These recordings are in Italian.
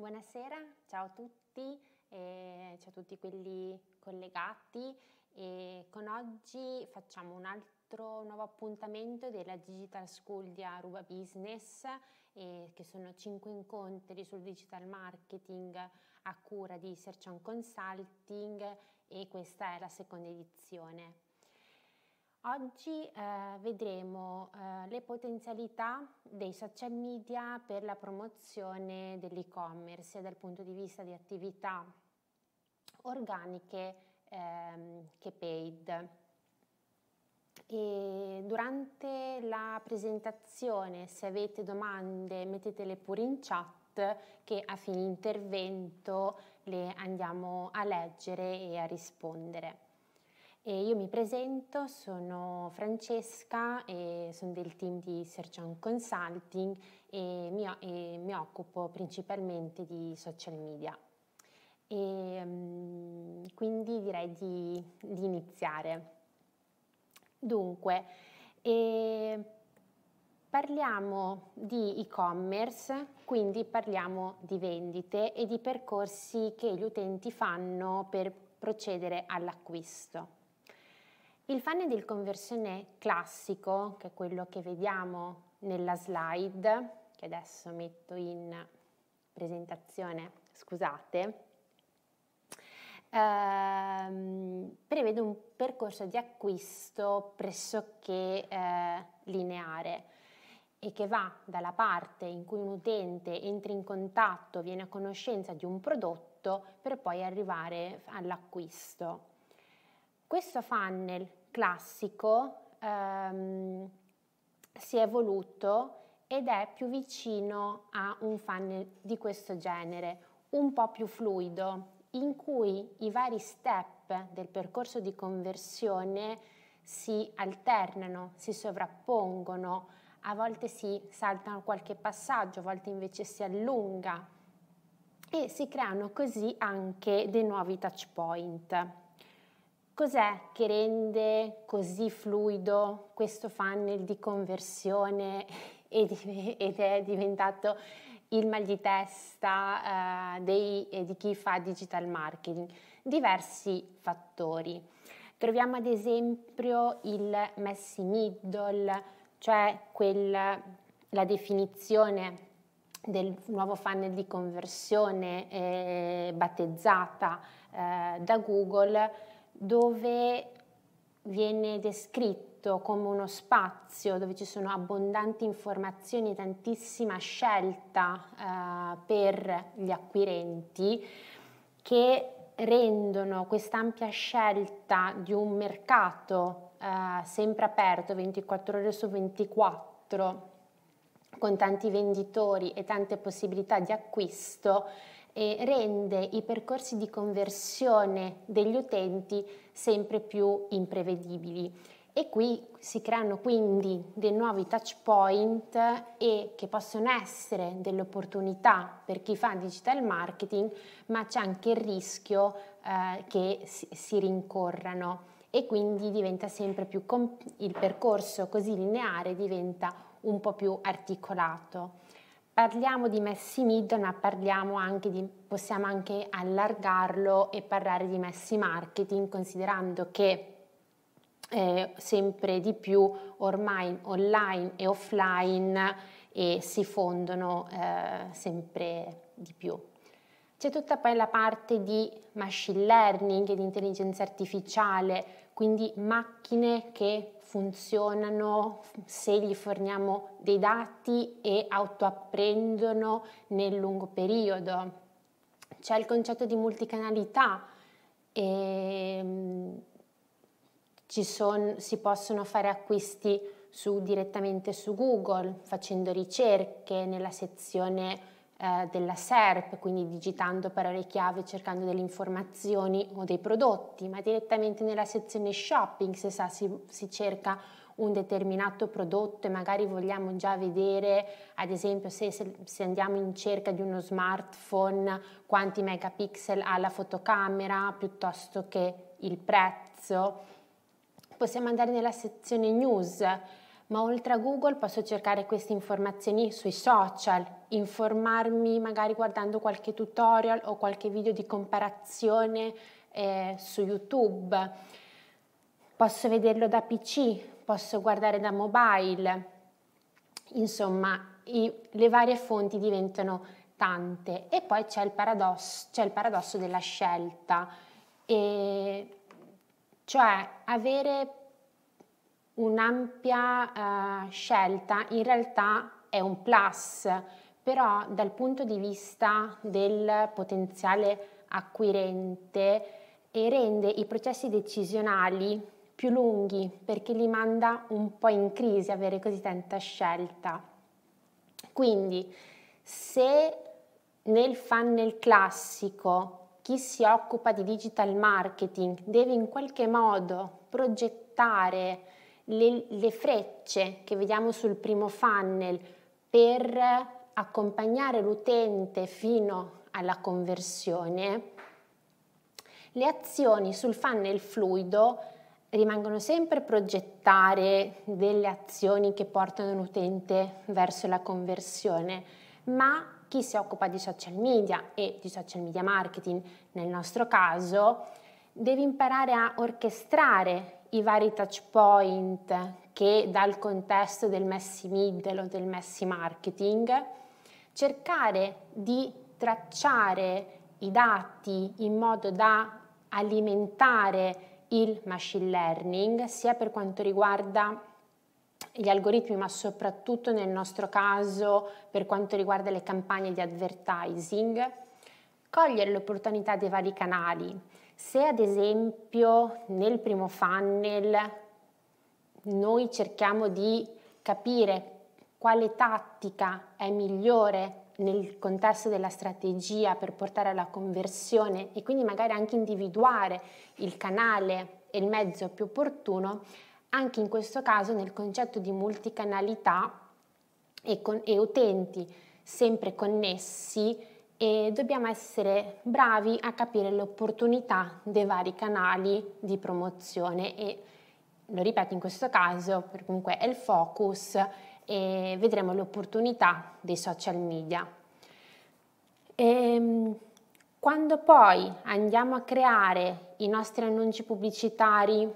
Buonasera, ciao a tutti, eh, ciao a tutti quelli collegati. E con oggi facciamo un altro nuovo appuntamento della Digital School di Aruba Business, eh, che sono cinque incontri sul digital marketing a cura di Search on Consulting e questa è la seconda edizione. Oggi eh, vedremo eh, le potenzialità dei social media per la promozione dell'e-commerce sia dal punto di vista di attività organiche ehm, che paid. E durante la presentazione, se avete domande, mettetele pure in chat che a fine intervento le andiamo a leggere e a rispondere. E io mi presento, sono Francesca e sono del team di Search on Consulting e mi, e mi occupo principalmente di social media. E, um, quindi direi di, di iniziare. Dunque, eh, parliamo di e-commerce, quindi parliamo di vendite e di percorsi che gli utenti fanno per procedere all'acquisto. Il funnel di conversione classico, che è quello che vediamo nella slide, che adesso metto in presentazione, scusate, ehm, prevede un percorso di acquisto pressoché eh, lineare e che va dalla parte in cui un utente entra in contatto, viene a conoscenza di un prodotto per poi arrivare all'acquisto. Questo funnel classico ehm, si è evoluto ed è più vicino a un funnel di questo genere, un po' più fluido, in cui i vari step del percorso di conversione si alternano, si sovrappongono, a volte si saltano qualche passaggio, a volte invece si allunga e si creano così anche dei nuovi touch point. Cos'è che rende così fluido questo funnel di conversione ed è diventato il mal di testa eh, dei, di chi fa digital marketing? Diversi fattori. Troviamo ad esempio il messy middle, cioè quel, la definizione del nuovo funnel di conversione eh, battezzata eh, da Google dove viene descritto come uno spazio dove ci sono abbondanti informazioni, tantissima scelta eh, per gli acquirenti che rendono questa ampia scelta di un mercato eh, sempre aperto 24 ore su 24 con tanti venditori e tante possibilità di acquisto e rende i percorsi di conversione degli utenti sempre più imprevedibili. E qui si creano quindi dei nuovi touch point e che possono essere delle opportunità per chi fa digital marketing, ma c'è anche il rischio eh, che si, si, rincorrano e quindi diventa sempre più comp- il percorso così lineare diventa un po' più articolato. Parliamo di messi mid, ma parliamo anche di, possiamo anche allargarlo e parlare di messi marketing, considerando che eh, sempre di più ormai online e offline eh, si fondono eh, sempre di più. C'è tutta poi la parte di machine learning e di intelligenza artificiale, quindi macchine che funzionano se gli forniamo dei dati e autoapprendono nel lungo periodo. C'è il concetto di multicanalità. E, mm, son, si possono fare acquisti su, direttamente su Google facendo ricerche nella sezione eh, della SERP, quindi digitando parole chiave, cercando delle informazioni o dei prodotti, ma direttamente nella sezione shopping, se sa, si, si cerca un determinato prodotto e magari vogliamo già vedere, ad esempio se, se, se, andiamo in cerca di uno smartphone, quanti megapixel ha la fotocamera piuttosto che il prezzo. Possiamo andare nella sezione news, ma oltre a Google posso cercare queste informazioni sui social, informarmi magari guardando qualche tutorial o qualche video di comparazione eh, su YouTube. Posso vederlo da PC, posso guardare da mobile. Insomma, i, le varie fonti diventano tante. E poi c'è il paradosso, c'è il paradosso della scelta, e cioè avere un'ampia uh, scelta in realtà è un plus, però dal punto di vista del potenziale acquirente e rende i processi decisionali più lunghi perché li manda un po' in crisi avere così tanta scelta. Quindi se nel funnel classico chi si occupa di digital marketing deve in qualche modo progettare le, le frecce che vediamo sul primo funnel per accompagnare l'utente fino alla conversione, le azioni sul funnel fluido rimangono sempre progettare delle azioni che portano l'utente verso la conversione, ma chi si occupa di social media e di social media marketing nel nostro caso deve imparare a orchestrare i vari touch point che dal contesto del Messi Middle o del Messi Marketing, cercare di tracciare i dati in modo da alimentare il machine learning, sia per quanto riguarda gli algoritmi, ma soprattutto nel nostro caso per quanto riguarda le campagne di advertising, cogliere l'opportunità dei vari canali, se ad esempio nel primo funnel noi cerchiamo di capire quale tattica è migliore nel contesto della strategia per portare alla conversione e quindi magari anche individuare il canale e il mezzo più opportuno, anche in questo caso nel concetto di multicanalità e, con, e utenti sempre connessi e dobbiamo essere bravi a capire le opportunità dei vari canali di promozione e lo ripeto in questo caso perché comunque è il focus e vedremo le opportunità dei social media. E, ehm, quando poi andiamo a creare i nostri annunci pubblicitari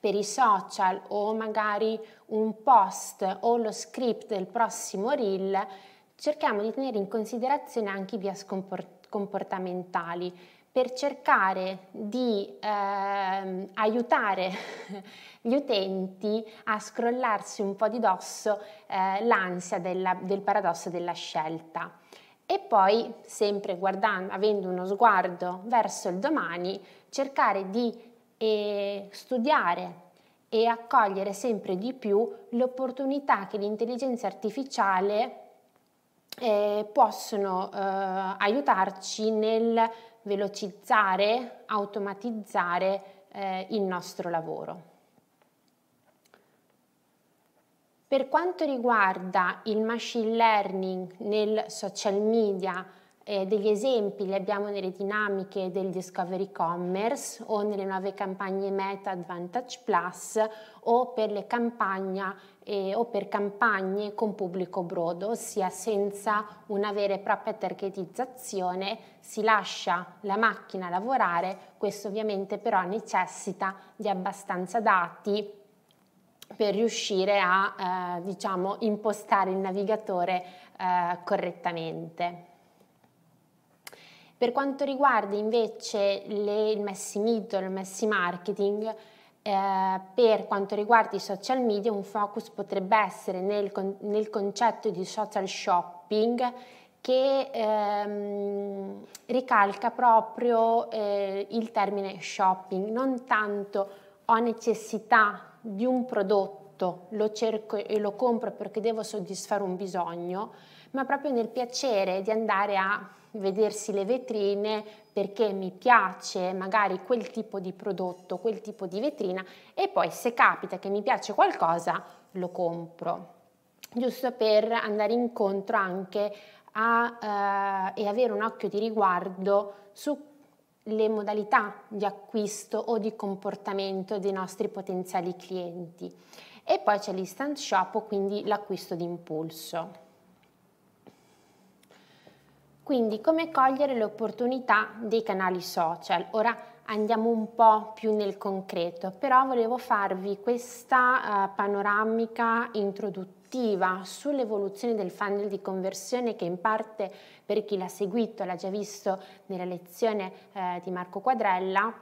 per i social o magari un post o lo script del prossimo reel, cerchiamo di tenere in considerazione anche i bias comportamentali per cercare di eh, aiutare gli utenti a scrollarsi un po' di dosso eh, l'ansia della, del paradosso della scelta. E poi, sempre guardando, avendo uno sguardo verso il domani, cercare di eh, studiare e accogliere sempre di più l'opportunità che l'intelligenza artificiale eh, possono eh, aiutarci nel velocizzare, automatizzare eh, il nostro lavoro. Per quanto riguarda il machine learning nel social media, eh, degli esempi li abbiamo nelle dinamiche del Discovery Commerce o nelle nuove campagne Meta Advantage Plus o per campagne eh, o per campagne con pubblico brodo, ossia senza una vera e propria targetizzazione, si lascia la macchina lavorare, questo ovviamente però necessita di abbastanza dati per riuscire a eh, diciamo, impostare il navigatore eh, correttamente. Per quanto riguarda invece le, il messi middle, il messi marketing, eh, per quanto riguarda i social media un focus potrebbe essere nel, nel concetto di social shopping che ehm, ricalca proprio eh, il termine shopping, non tanto ho necessità di un prodotto, lo cerco e lo compro perché devo soddisfare un bisogno, ma proprio nel piacere di andare a vedersi le vetrine perché mi piace magari quel tipo di prodotto, quel tipo di vetrina e poi se capita che mi piace qualcosa lo compro, giusto per andare incontro anche a, eh, e avere un occhio di riguardo sulle modalità di acquisto o di comportamento dei nostri potenziali clienti. E poi c'è l'instant shop, quindi l'acquisto d'impulso. Quindi come cogliere le opportunità dei canali social? Ora andiamo un po' più nel concreto, però volevo farvi questa uh, panoramica introduttiva sull'evoluzione del funnel di conversione che in parte per chi l'ha seguito l'ha già visto nella lezione uh, di Marco Quadrella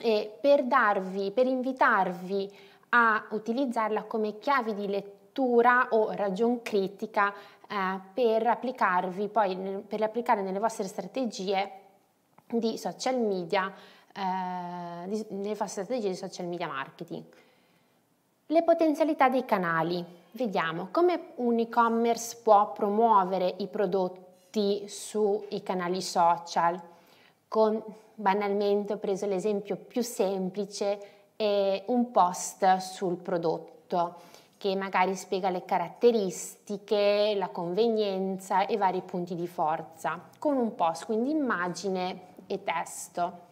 e per darvi, per invitarvi a utilizzarla come chiavi di lettura o ragion critica eh, per applicarvi poi per applicare nelle vostre strategie di social media, eh, di, nelle vostre strategie di social media marketing. Le potenzialità dei canali. Vediamo come un e-commerce può promuovere i prodotti sui canali social. Con banalmente ho preso l'esempio più semplice, è un post sul prodotto che magari spiega le caratteristiche, la convenienza e vari punti di forza, con un post, quindi immagine e testo.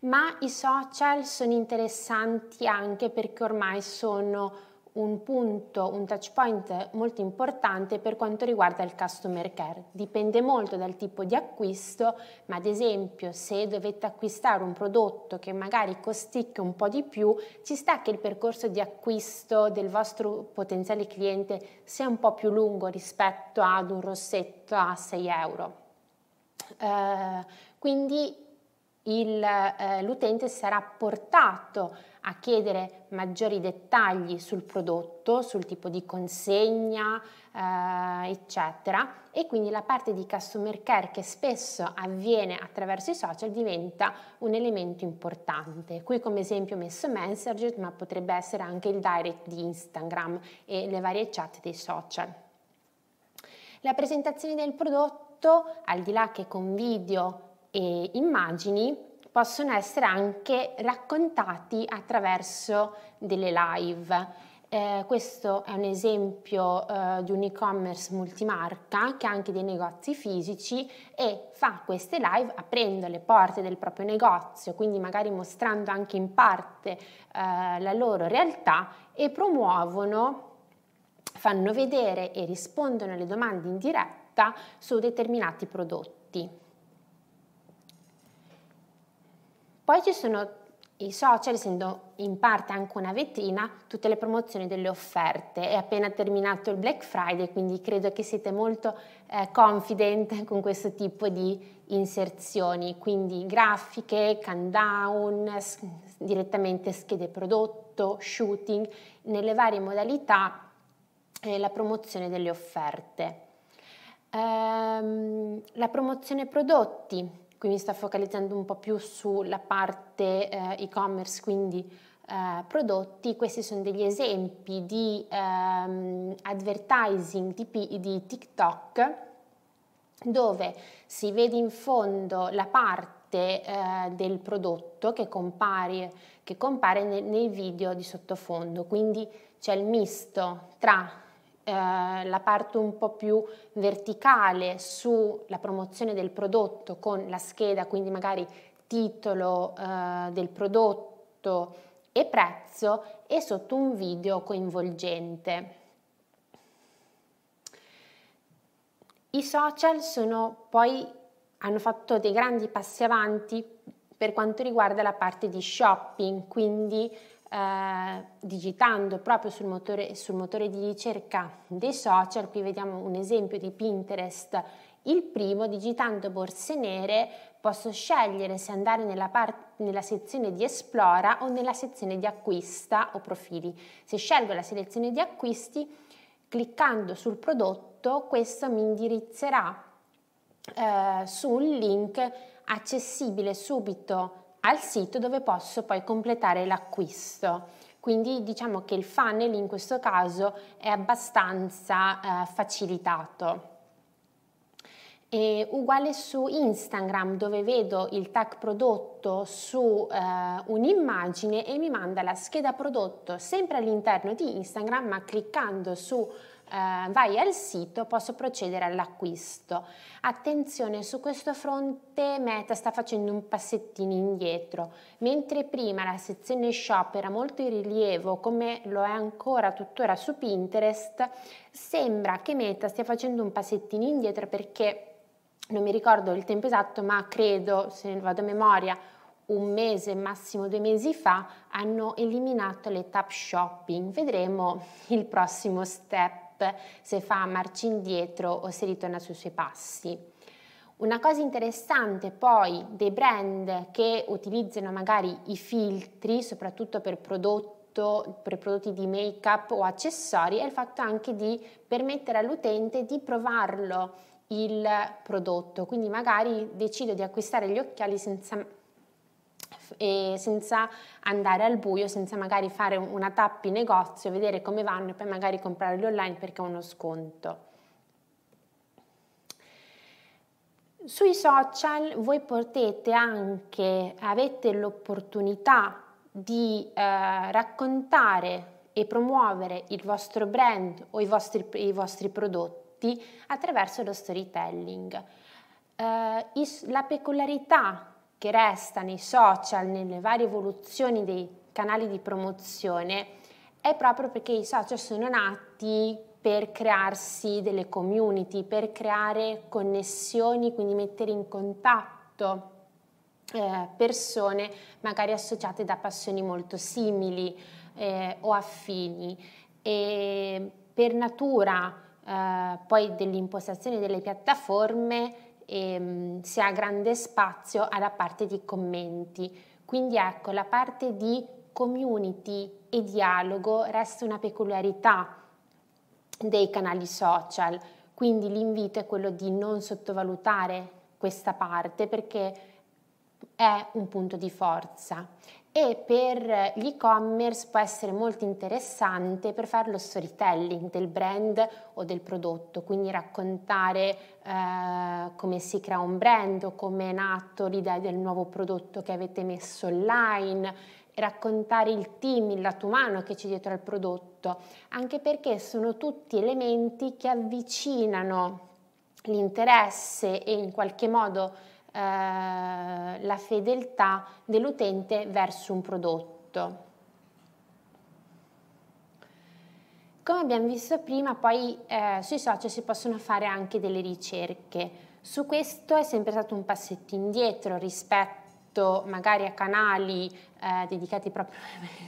Ma i social sono interessanti anche perché ormai sono un punto, un touch point molto importante per quanto riguarda il customer care. Dipende molto dal tipo di acquisto, ma ad esempio se dovete acquistare un prodotto che magari costicchia un po' di più, ci sta che il percorso di acquisto del vostro potenziale cliente sia un po' più lungo rispetto ad un rossetto a 6 euro. Uh, quindi eh, l'utente sarà portato a chiedere maggiori dettagli sul prodotto, sul tipo di consegna, eh, eccetera, e quindi la parte di customer care che spesso avviene attraverso i social diventa un elemento importante. Qui come esempio ho messo Messenger, ma potrebbe essere anche il direct di Instagram e le varie chat dei social. La presentazione del prodotto, al di là che con video e immagini, possono essere anche raccontati attraverso delle live. Eh, questo è un esempio eh, di un e-commerce multimarca che ha anche dei negozi fisici e fa queste live aprendo le porte del proprio negozio, quindi magari mostrando anche in parte eh, la loro realtà e promuovono, fanno vedere e rispondono alle domande in diretta su determinati prodotti. Poi ci sono i social, essendo in parte anche una vetrina, tutte le promozioni delle offerte. È appena terminato il Black Friday, quindi credo che siete molto eh, confident con questo tipo di inserzioni, quindi grafiche, countdown, direttamente schede prodotto, shooting, nelle varie modalità eh, la promozione delle offerte. Ehm, la promozione prodotti qui mi sto focalizzando un po' più sulla parte eh, e-commerce, quindi eh, prodotti. Questi sono degli esempi di ehm, advertising di, di TikTok dove si vede in fondo la parte eh, del prodotto che compare, che compare nel, nel video di sottofondo, quindi c'è il misto tra eh, la parte un po' più verticale sulla promozione del prodotto con la scheda, quindi magari titolo eh, del prodotto e prezzo e sotto un video coinvolgente. I social sono poi hanno fatto dei grandi passi avanti per quanto riguarda la parte di shopping, quindi eh, digitando proprio sul motore, sul motore di ricerca dei social, qui vediamo un esempio di Pinterest, il primo, digitando borse nere, posso scegliere se andare nella, part- nella, sezione di esplora o nella sezione di acquista o profili. Se scelgo la selezione di acquisti, cliccando sul prodotto, questo mi indirizzerà eh, su un link accessibile subito al sito dove posso poi completare l'acquisto. Quindi diciamo che il funnel in questo caso è abbastanza eh, facilitato. E uguale su Instagram dove vedo il tag prodotto su eh, un'immagine e mi manda la scheda prodotto sempre all'interno di Instagram ma cliccando su eh, vai al sito posso procedere all'acquisto. Attenzione, su questo fronte Meta sta facendo un passettino indietro, mentre prima la sezione shop era molto in rilievo come lo è ancora tuttora su Pinterest, sembra che Meta stia facendo un passettino indietro perché non mi ricordo il tempo esatto, ma credo, se vado a memoria, un mese, massimo due mesi fa, hanno eliminato le tap shopping. Vedremo il prossimo step se fa marcia indietro o se ritorna sui suoi passi. Una cosa interessante poi dei brand che utilizzano magari i filtri, soprattutto per prodotto, per prodotti di make-up o accessori, è il fatto anche di permettere all'utente di provarlo il prodotto, quindi magari decido di acquistare gli occhiali senza e senza andare al buio, senza magari fare una tappa in negozio, vedere come vanno e poi magari comprarli online perché ho uno sconto. Sui social voi potete anche, avete l'opportunità di eh, raccontare e promuovere il vostro brand o i vostri, i vostri prodotti attraverso lo storytelling. Eh, la peculiarità che resta nei social, nelle varie evoluzioni dei canali di promozione, è proprio perché i social sono nati per crearsi delle community, per creare connessioni, quindi mettere in contatto eh, persone magari associate da passioni molto simili eh, o affini. E per natura eh, poi dell'impostazione delle piattaforme ehm, si ha grande spazio alla parte di commenti. Quindi ecco, la parte di community e dialogo resta una peculiarità dei canali social, quindi l'invito è quello di non sottovalutare questa parte perché è un punto di forza e per gli e-commerce può essere molto interessante per fare lo storytelling del brand o del prodotto, quindi raccontare eh, come si crea un brand o come è nato l'idea del nuovo prodotto che avete messo online, raccontare il team, il lato umano che c'è dietro al prodotto, anche perché sono tutti elementi che avvicinano l'interesse e in qualche modo eh, la fedeltà dell'utente verso un prodotto. Come abbiamo visto prima, poi eh, sui social si possono fare anche delle ricerche. Su questo è sempre stato un passetto indietro rispetto rispetto magari a canali eh, dedicati proprio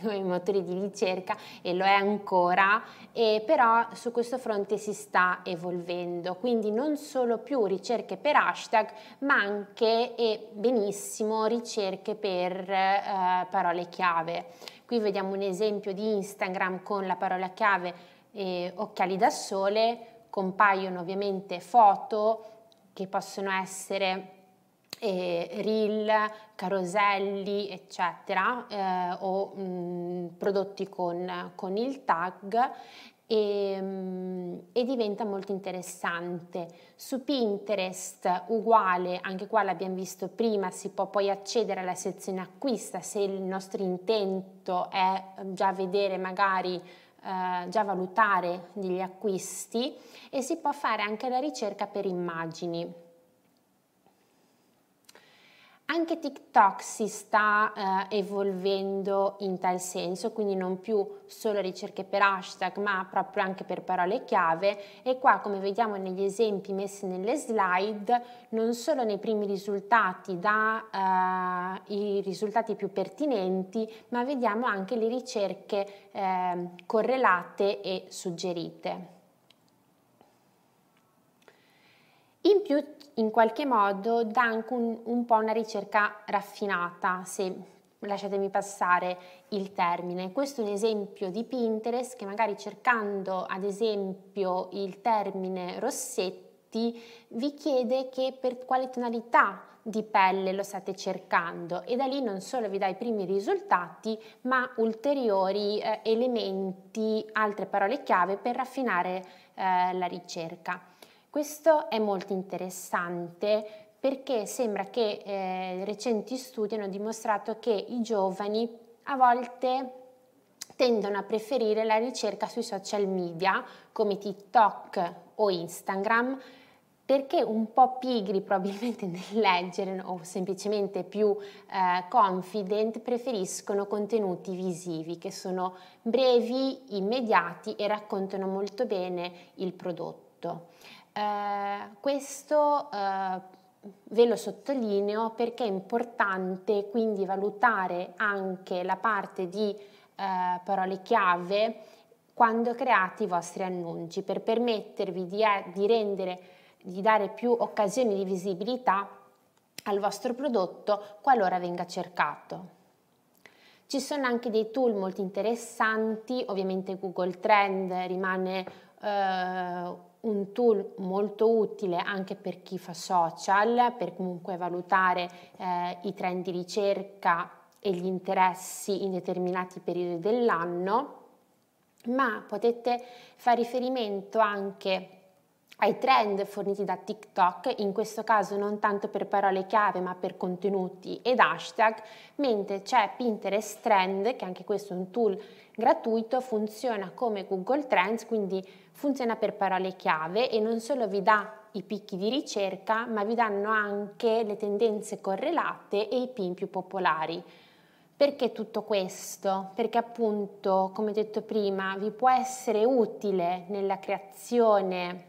ai motori di ricerca e lo è ancora, e però su questo fronte si sta evolvendo, quindi non solo più ricerche per hashtag, ma anche e benissimo ricerche per eh, parole chiave. Qui vediamo un esempio di Instagram con la parola chiave eh, occhiali da sole, compaiono ovviamente foto che possono essere reel, caroselli, eccetera, eh, o mh, prodotti con, con, il tag e, mh, mm, e, diventa molto interessante. Su Pinterest uguale, anche qua l'abbiamo visto prima, si può poi accedere alla sezione acquista se il nostro intento è già vedere magari eh, già valutare degli acquisti e si può fare anche la ricerca per immagini. Anche TikTok si sta eh, evolvendo in tal senso, quindi non più solo ricerche per hashtag, ma proprio anche per parole chiave e qua come vediamo negli esempi messi nelle slide, non solo nei primi risultati dà eh, i risultati più pertinenti, ma vediamo anche le ricerche eh, correlate e suggerite. In più in qualche modo dà anche un, un po' una ricerca raffinata, se lasciatemi passare il termine. Questo è un esempio di Pinterest che magari cercando ad esempio il termine rossetti vi chiede che per quale tonalità di pelle lo state cercando e da lì non solo vi dà i primi risultati ma ulteriori eh, elementi, altre parole chiave per raffinare eh, la ricerca. Questo è molto interessante perché sembra che eh, recenti studi hanno dimostrato che i giovani a volte tendono a preferire la ricerca sui social media come TikTok o Instagram perché un po' pigri probabilmente nel leggere o semplicemente più eh, confident preferiscono contenuti visivi che sono brevi, immediati e raccontano molto bene il prodotto. Eh, questo eh, ve lo sottolineo perché è importante quindi valutare anche la parte di eh, parole chiave quando create i vostri annunci per permettervi di, eh, di rendere di dare più occasioni di visibilità al vostro prodotto qualora venga cercato. Ci sono anche dei tool molto interessanti, ovviamente Google Trend rimane eh, un tool molto utile anche per chi fa social, per comunque valutare eh, i trend di ricerca e gli interessi in determinati periodi dell'anno, ma potete fare riferimento anche ai trend forniti da TikTok, in questo caso non tanto per parole chiave ma per contenuti ed hashtag, mentre c'è Pinterest Trend, che anche questo è un tool gratuito, funziona come Google Trends, quindi funziona per parole chiave e non solo vi dà i picchi di ricerca, ma vi danno anche le tendenze correlate e i pin più popolari. Perché tutto questo? Perché appunto, come detto prima, vi può essere utile nella creazione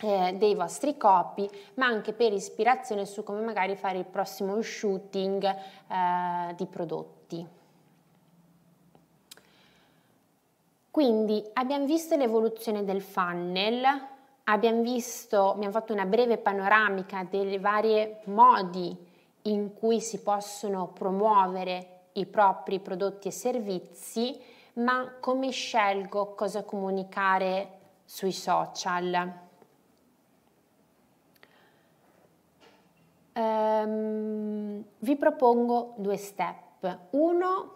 eh, dei vostri copy, ma anche per ispirazione su come magari fare il prossimo shooting eh, di prodotti. Quindi abbiamo visto l'evoluzione del funnel, abbiamo visto, abbiamo fatto una breve panoramica dei vari modi in cui si possono promuovere i propri prodotti e servizi, ma come scelgo cosa comunicare sui social? Um, vi propongo due step. Uno,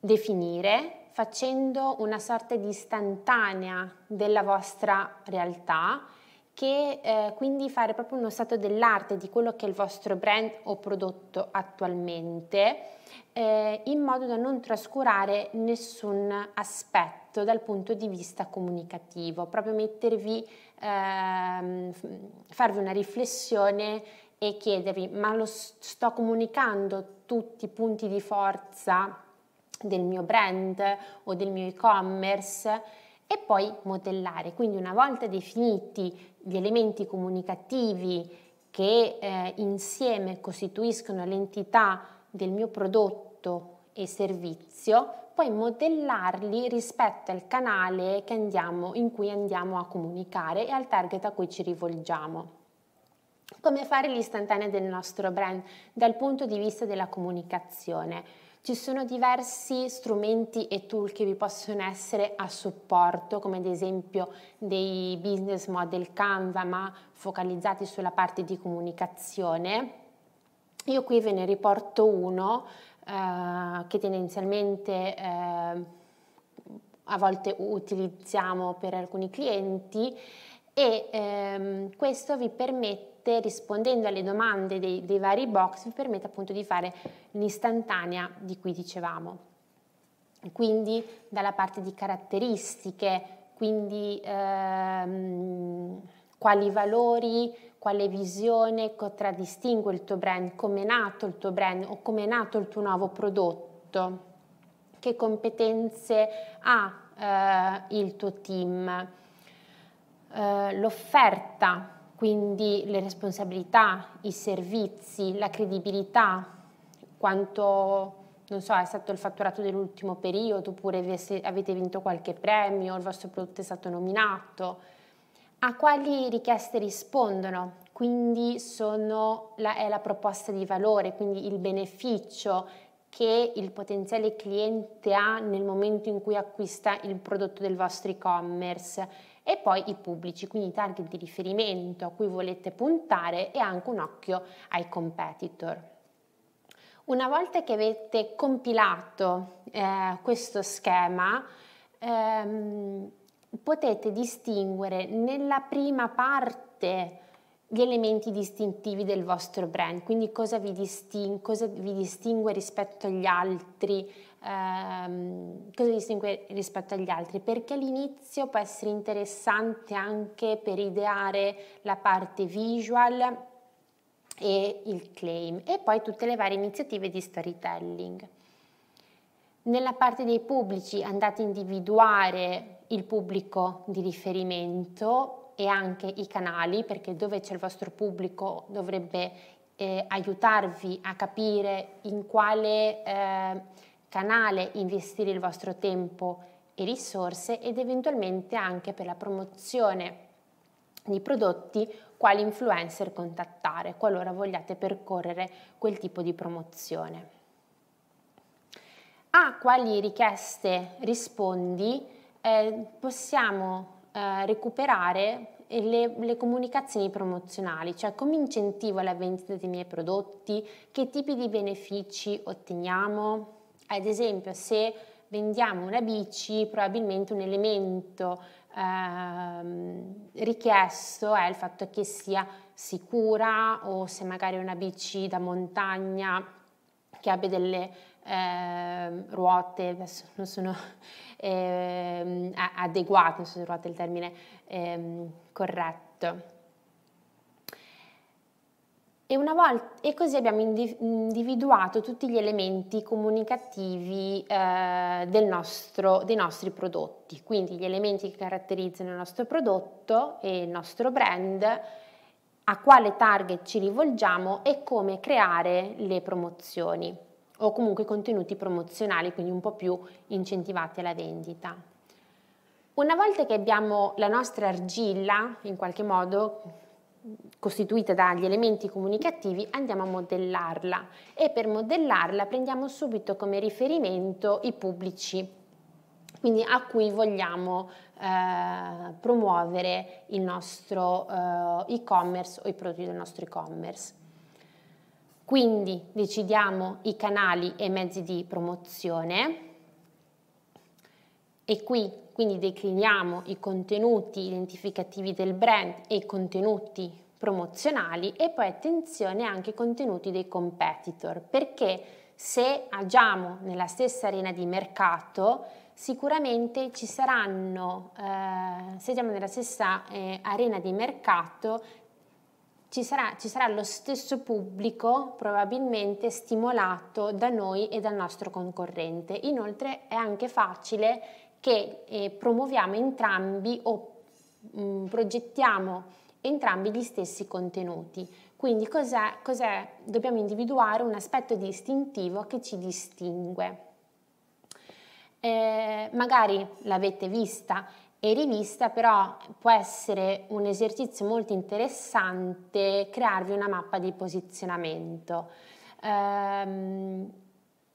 definire facendo una sorta di istantanea della vostra realtà che eh, quindi fare proprio uno stato dell'arte di quello che è il vostro brand o prodotto attualmente eh, in modo da non trascurare nessun aspetto dal punto di vista comunicativo, proprio mettervi, ehm, farvi una riflessione e chiedervi ma lo sto comunicando tutti i punti di forza del mio brand o del mio e-commerce e poi modellare. Quindi una volta definiti gli elementi comunicativi che eh, insieme costituiscono l'entità del mio prodotto e servizio, poi modellarli rispetto al canale andiamo, in cui andiamo a comunicare e al target a cui ci rivolgiamo. Come fare l'istantanea del nostro brand dal punto di vista della comunicazione? Ci sono diversi strumenti e tool che vi possono essere a supporto, come ad esempio dei business model Canva, ma focalizzati sulla parte di comunicazione. Io qui ve ne riporto uno eh, che tendenzialmente eh, a volte utilizziamo per alcuni clienti e ehm, questo vi permette permette, rispondendo alle domande dei, dei vari box, vi permette appunto di fare l'istantanea di cui dicevamo. Quindi dalla parte di caratteristiche, quindi ehm, quali valori, quale visione contraddistingue il tuo brand, come è nato il tuo brand o come è nato il tuo nuovo prodotto, che competenze ha eh, il tuo team, eh, l'offerta quindi le responsabilità, i servizi, la credibilità, quanto non so, è stato il fatturato dell'ultimo periodo oppure avete vinto qualche premio, il vostro prodotto è stato nominato, a quali richieste rispondono, quindi la, è la proposta di valore, quindi il beneficio che il potenziale cliente ha nel momento in cui acquista il prodotto del vostro e-commerce e poi i pubblici, quindi i target di riferimento a cui volete puntare e anche un occhio ai competitor. Una volta che avete compilato eh, questo schema, ehm, potete distinguere nella prima parte gli elementi distintivi del vostro brand, quindi cosa vi, disting- cosa vi distingue rispetto agli altri ehm, cosa distingue rispetto agli altri? Perché l'inizio può essere interessante anche per ideare la parte visual e il claim e poi tutte le varie iniziative di storytelling. Nella parte dei pubblici andate a individuare il pubblico di riferimento e anche i canali, perché dove c'è il vostro pubblico dovrebbe eh, aiutarvi a capire in quale eh, canale investire il vostro tempo e risorse ed eventualmente anche per la promozione di prodotti quali influencer contattare qualora vogliate percorrere quel tipo di promozione a quali richieste rispondi eh, possiamo eh, recuperare le, le, comunicazioni promozionali, cioè come incentivo la vendita dei miei prodotti, che tipi di benefici otteniamo. Ad esempio, se vendiamo una bici, probabilmente un elemento eh, richiesto è il fatto che sia sicura o se magari è una bici da montagna che abbia delle eh, ruote, non sono eh, adeguate, non so se ruote è il termine eh, corretto. E, volta, e, così abbiamo individuato tutti gli elementi comunicativi eh, nostro, dei nostri prodotti, quindi gli elementi che caratterizzano il nostro prodotto e il nostro brand, a quale target ci rivolgiamo e come creare le promozioni o comunque contenuti promozionali, quindi un po' più incentivati alla vendita. Una volta che abbiamo la nostra argilla, in qualche modo costituita dagli elementi comunicativi, andiamo a modellarla e per modellarla prendiamo subito come riferimento i pubblici, quindi a cui vogliamo eh, promuovere il nostro eh, e-commerce o i prodotti del nostro e-commerce. Quindi decidiamo i canali e mezzi di promozione e qui quindi decliniamo i contenuti identificativi del brand e i contenuti promozionali e poi attenzione anche ai contenuti dei competitor perché se agiamo nella stessa arena di mercato sicuramente ci saranno, eh, se agiamo nella stessa eh, arena di mercato ci sarà, ci sarà, lo stesso pubblico probabilmente stimolato da noi e dal nostro concorrente. Inoltre è anche facile che eh, promuoviamo entrambi o mh, mm, progettiamo entrambi gli stessi contenuti. Quindi cos'è, cos'è? Dobbiamo individuare un aspetto distintivo che ci distingue. Eh, magari l'avete vista e rivista, però può essere un esercizio molto interessante crearvi una mappa di posizionamento. Um,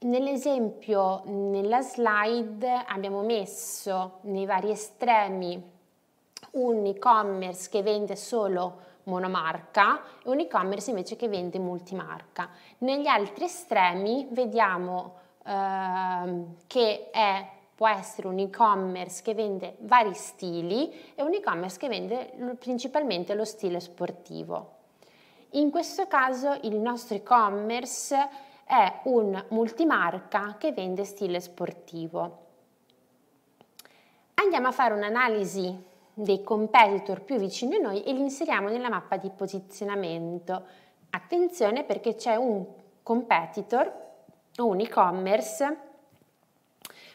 nell'esempio, nella slide abbiamo messo nei vari estremi un e-commerce che vende solo monomarca e un e-commerce invece che vende multimarca. Negli altri estremi vediamo eh, che è può essere un e-commerce che vende vari stili e un e-commerce che vende principalmente lo stile sportivo. In questo caso il nostro e-commerce è un multimarca che vende stile sportivo. Andiamo a fare un'analisi dei competitor più vicini a noi e li inseriamo nella mappa di posizionamento. Attenzione perché c'è un competitor un e-commerce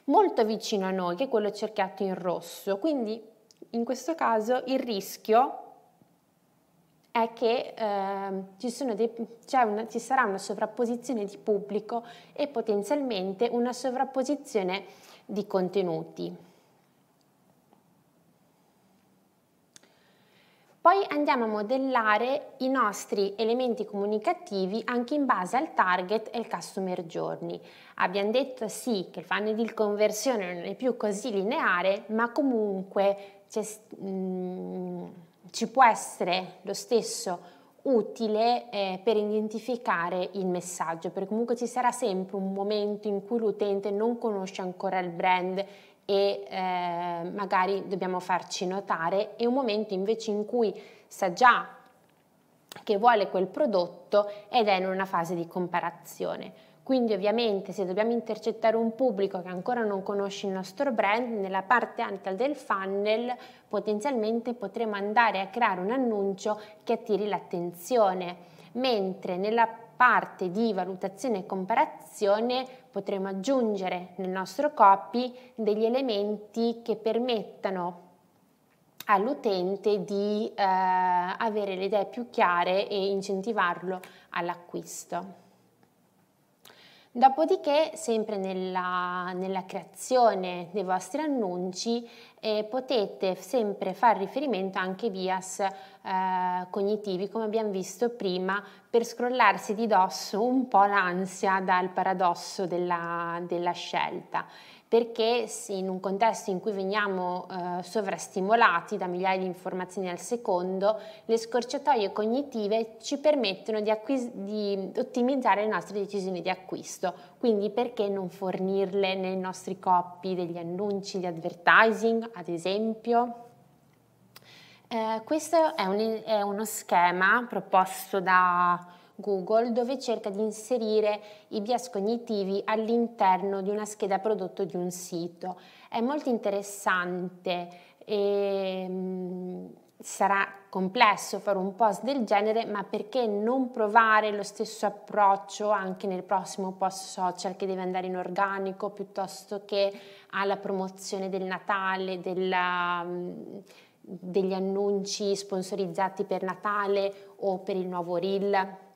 molto vicino a noi, che è quello cerchiato in rosso. Quindi in questo caso il rischio è che eh, ci, dei, una, ci sarà una sovrapposizione di pubblico e potenzialmente una sovrapposizione di contenuti. Poi andiamo a modellare i nostri elementi comunicativi anche in base al target e al customer journey. Abbiamo detto sì che il funnel di conversione non è più così lineare, ma comunque mh, mm, ci può essere lo stesso utile eh, per identificare il messaggio, perché comunque ci sarà sempre un momento in cui l'utente non conosce ancora il brand e eh, magari dobbiamo farci notare e un momento invece in cui sa già che vuole quel prodotto ed è in una fase di comparazione. Quindi ovviamente se dobbiamo intercettare un pubblico che ancora non conosce il nostro brand, nella parte alta del funnel potenzialmente potremo andare a creare un annuncio che attiri l'attenzione, mentre nella parte di valutazione e comparazione potremo aggiungere nel nostro copy degli elementi che permettano all'utente di eh, avere le idee più chiare e incentivarlo all'acquisto. Dopodiché, sempre nella, nella, creazione dei vostri annunci, eh, potete sempre fare riferimento anche bias eh, cognitivi, come abbiamo visto prima, per scrollarsi di dosso un po' l'ansia dal paradosso della, della scelta perché in un contesto in cui veniamo eh, sovrastimolati da migliaia di informazioni al secondo, le scorciatoie cognitive ci permettono di, acquis- di ottimizzare le nostre decisioni di acquisto. Quindi perché non fornirle nei nostri copy degli annunci di advertising, ad esempio? Eh, questo è, un, è uno schema proposto da Google dove cerca di inserire i bias cognitivi all'interno di una scheda prodotto di un sito. È molto interessante e mm, sarà complesso fare un post del genere, ma perché non provare lo stesso approccio anche nel prossimo post social che deve andare in organico piuttosto che alla promozione del Natale, della, mm, degli annunci sponsorizzati per Natale o per il nuovo reel?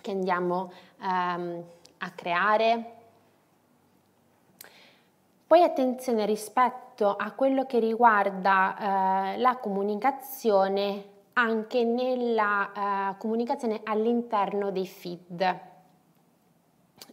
Che andiamo um, a creare. Poi attenzione rispetto a quello che riguarda eh, la comunicazione anche nella eh, comunicazione all'interno dei feed.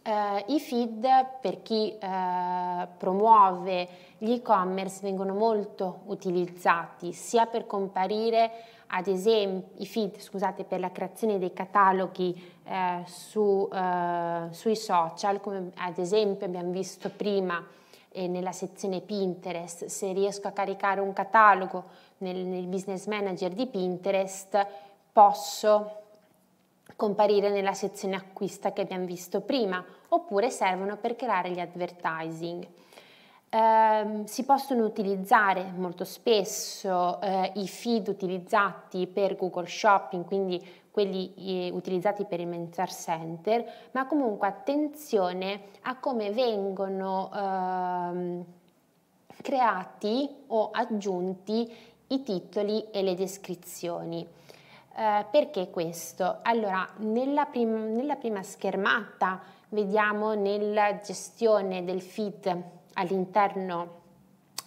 Eh, I feed per chi eh, promuove gli e-commerce vengono molto utilizzati sia per comparire ad esempio i feed scusate, per la creazione dei cataloghi eh, su, eh, sui social, come ad esempio abbiamo visto prima eh, nella sezione Pinterest, se riesco a caricare un catalogo nel, nel business manager di Pinterest posso comparire nella sezione acquista che abbiamo visto prima, oppure servono per creare gli advertising. Eh, si possono utilizzare molto spesso eh, i feed utilizzati per Google Shopping, quindi quelli eh, utilizzati per il Mentor Center, ma comunque attenzione a come vengono ehm, creati o aggiunti i titoli e le descrizioni. Eh, perché questo? Allora, nella, prim- nella prima schermata vediamo nella gestione del feed all'interno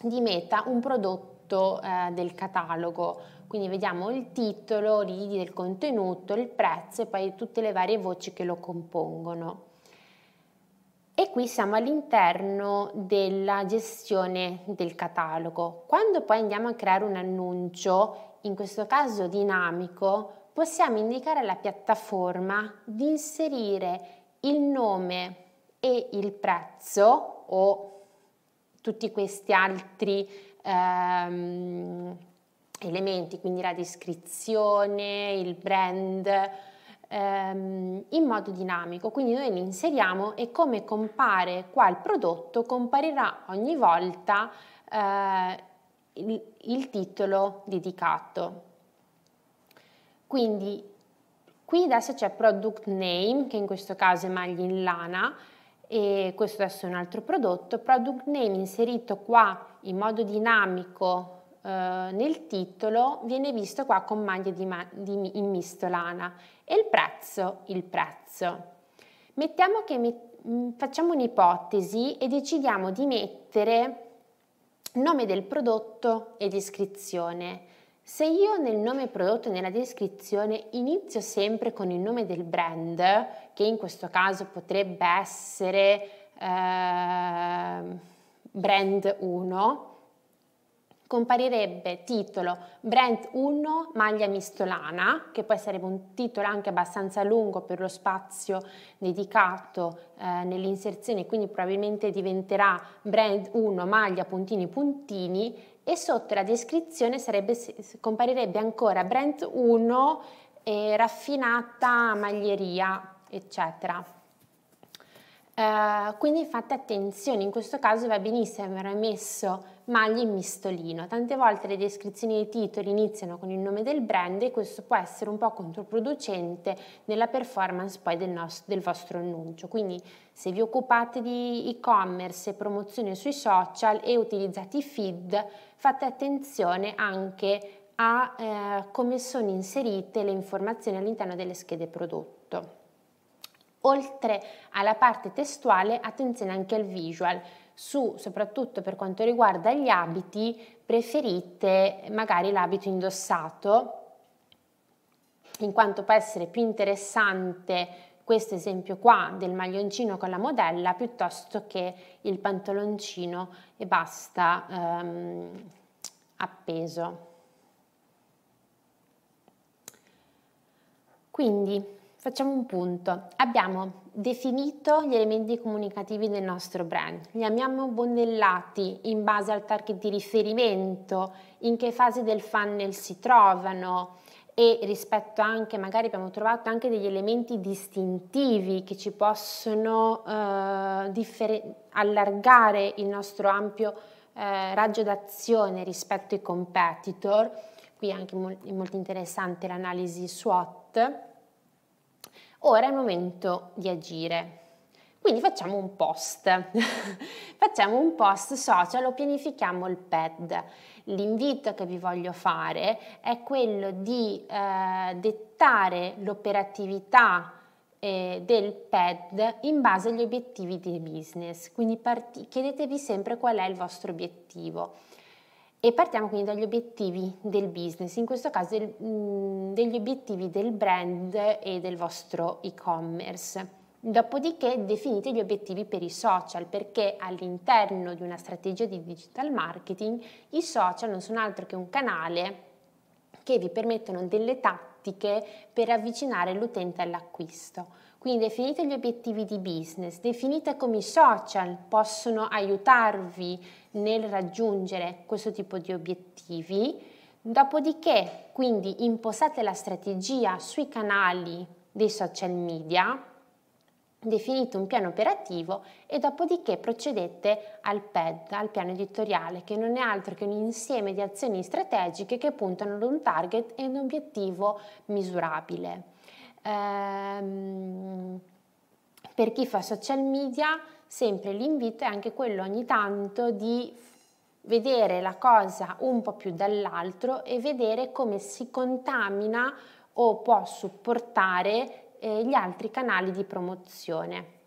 di Meta un prodotto eh, del catalogo, quindi vediamo il titolo, l'id del contenuto, il prezzo e poi tutte le varie voci che lo compongono. E qui siamo all'interno della gestione del catalogo. Quando poi andiamo a creare un annuncio, in questo caso dinamico, possiamo indicare alla piattaforma di inserire il nome e il prezzo o tutti questi altri ehm, elementi, quindi la descrizione, il brand, ehm, in modo dinamico. Quindi noi li inseriamo e come compare qua il prodotto, comparirà ogni volta eh, il, il titolo dedicato. Quindi qui adesso c'è product name, che in questo caso è maglia in lana, e questo adesso è un altro prodotto, product name inserito qua in modo dinamico eh, nel titolo viene visto qua con maglia di, di, in mistolana e il prezzo, il prezzo. Mettiamo che met- mm, facciamo un'ipotesi e decidiamo di mettere nome del prodotto e descrizione. Se io nel nome prodotto e nella descrizione inizio sempre con il nome del brand, che in questo caso potrebbe essere eh, brand 1, comparirebbe titolo brand 1 maglia mistolana, che poi sarebbe un titolo anche abbastanza lungo per lo spazio dedicato eh, nell'inserzione, quindi probabilmente diventerà brand 1 maglia puntini puntini e sotto la descrizione sarebbe, comparirebbe ancora brand 1 e raffinata maglieria, eccetera. Uh, quindi fate attenzione, in questo caso va benissimo aver messo maglie in mistolino. Tante volte le descrizioni dei titoli iniziano con il nome del brand e questo può essere un po' controproducente nella performance poi del, nostro, del vostro annuncio. Quindi se vi occupate di e-commerce e promozione sui social e utilizzate i feed, fate attenzione anche a eh, come sono inserite le informazioni all'interno delle schede prodotto. Oltre alla parte testuale, attenzione anche al visual. Su, soprattutto per quanto riguarda gli abiti, preferite magari l'abito indossato, in quanto può essere più interessante questo esempio qua del maglioncino con la modella piuttosto che il pantaloncino e basta ehm, appeso. Quindi Facciamo un punto. Abbiamo definito gli elementi comunicativi del nostro brand, li abbiamo bondellati in base al target di riferimento, in che fase del funnel si trovano e rispetto anche, magari abbiamo trovato anche degli elementi distintivi che ci possono eh, allargare il nostro ampio eh, raggio d'azione rispetto ai competitor. Qui è anche mo- molto interessante l'analisi SWOT Ora è il momento di agire. Quindi facciamo un post, facciamo un post social o pianifichiamo il PED. L'invito che vi voglio fare è quello di eh, dettare l'operatività eh, del PED in base agli obiettivi di business. Quindi chiedetevi sempre qual è il vostro obiettivo. E partiamo quindi dagli obiettivi del business, in questo caso mm, degli obiettivi del brand e del vostro e-commerce. Dopodiché definite gli obiettivi per i social perché all'interno di una strategia di digital marketing i social non sono altro che un canale che vi permettono delle tattiche per avvicinare l'utente all'acquisto. Quindi definite gli obiettivi di business, definite come i social possono aiutarvi nel raggiungere questo tipo di obiettivi. Dopodiché, quindi impostate la strategia sui canali dei social media, definite un piano operativo e dopodiché procedete al PED, al piano editoriale, che non è altro che un insieme di azioni strategiche che puntano ad un target e un obiettivo misurabile. Ehm, per chi fa social media, sempre l'invito è anche quello ogni tanto di vedere la cosa un po' più dall'altro e vedere come si contamina o può supportare eh, gli altri canali di promozione.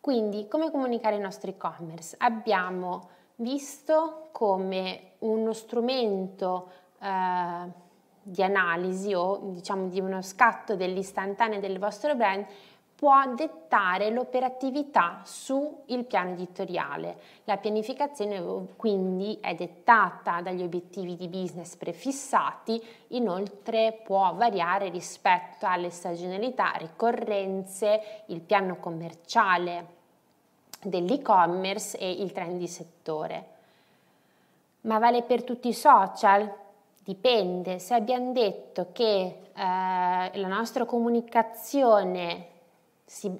Quindi, come comunicare il nostro e-commerce? Abbiamo visto come uno strumento eh, di analisi o diciamo di uno scatto dell'istantanea del vostro brand può dettare l'operatività sul piano editoriale. La pianificazione quindi è dettata dagli obiettivi di business prefissati, inoltre può variare rispetto alle stagionalità, ricorrenze, il piano commerciale dell'e-commerce e il trend di settore. Ma vale per tutti i social? Dipende, se abbiamo detto che eh, la nostra comunicazione si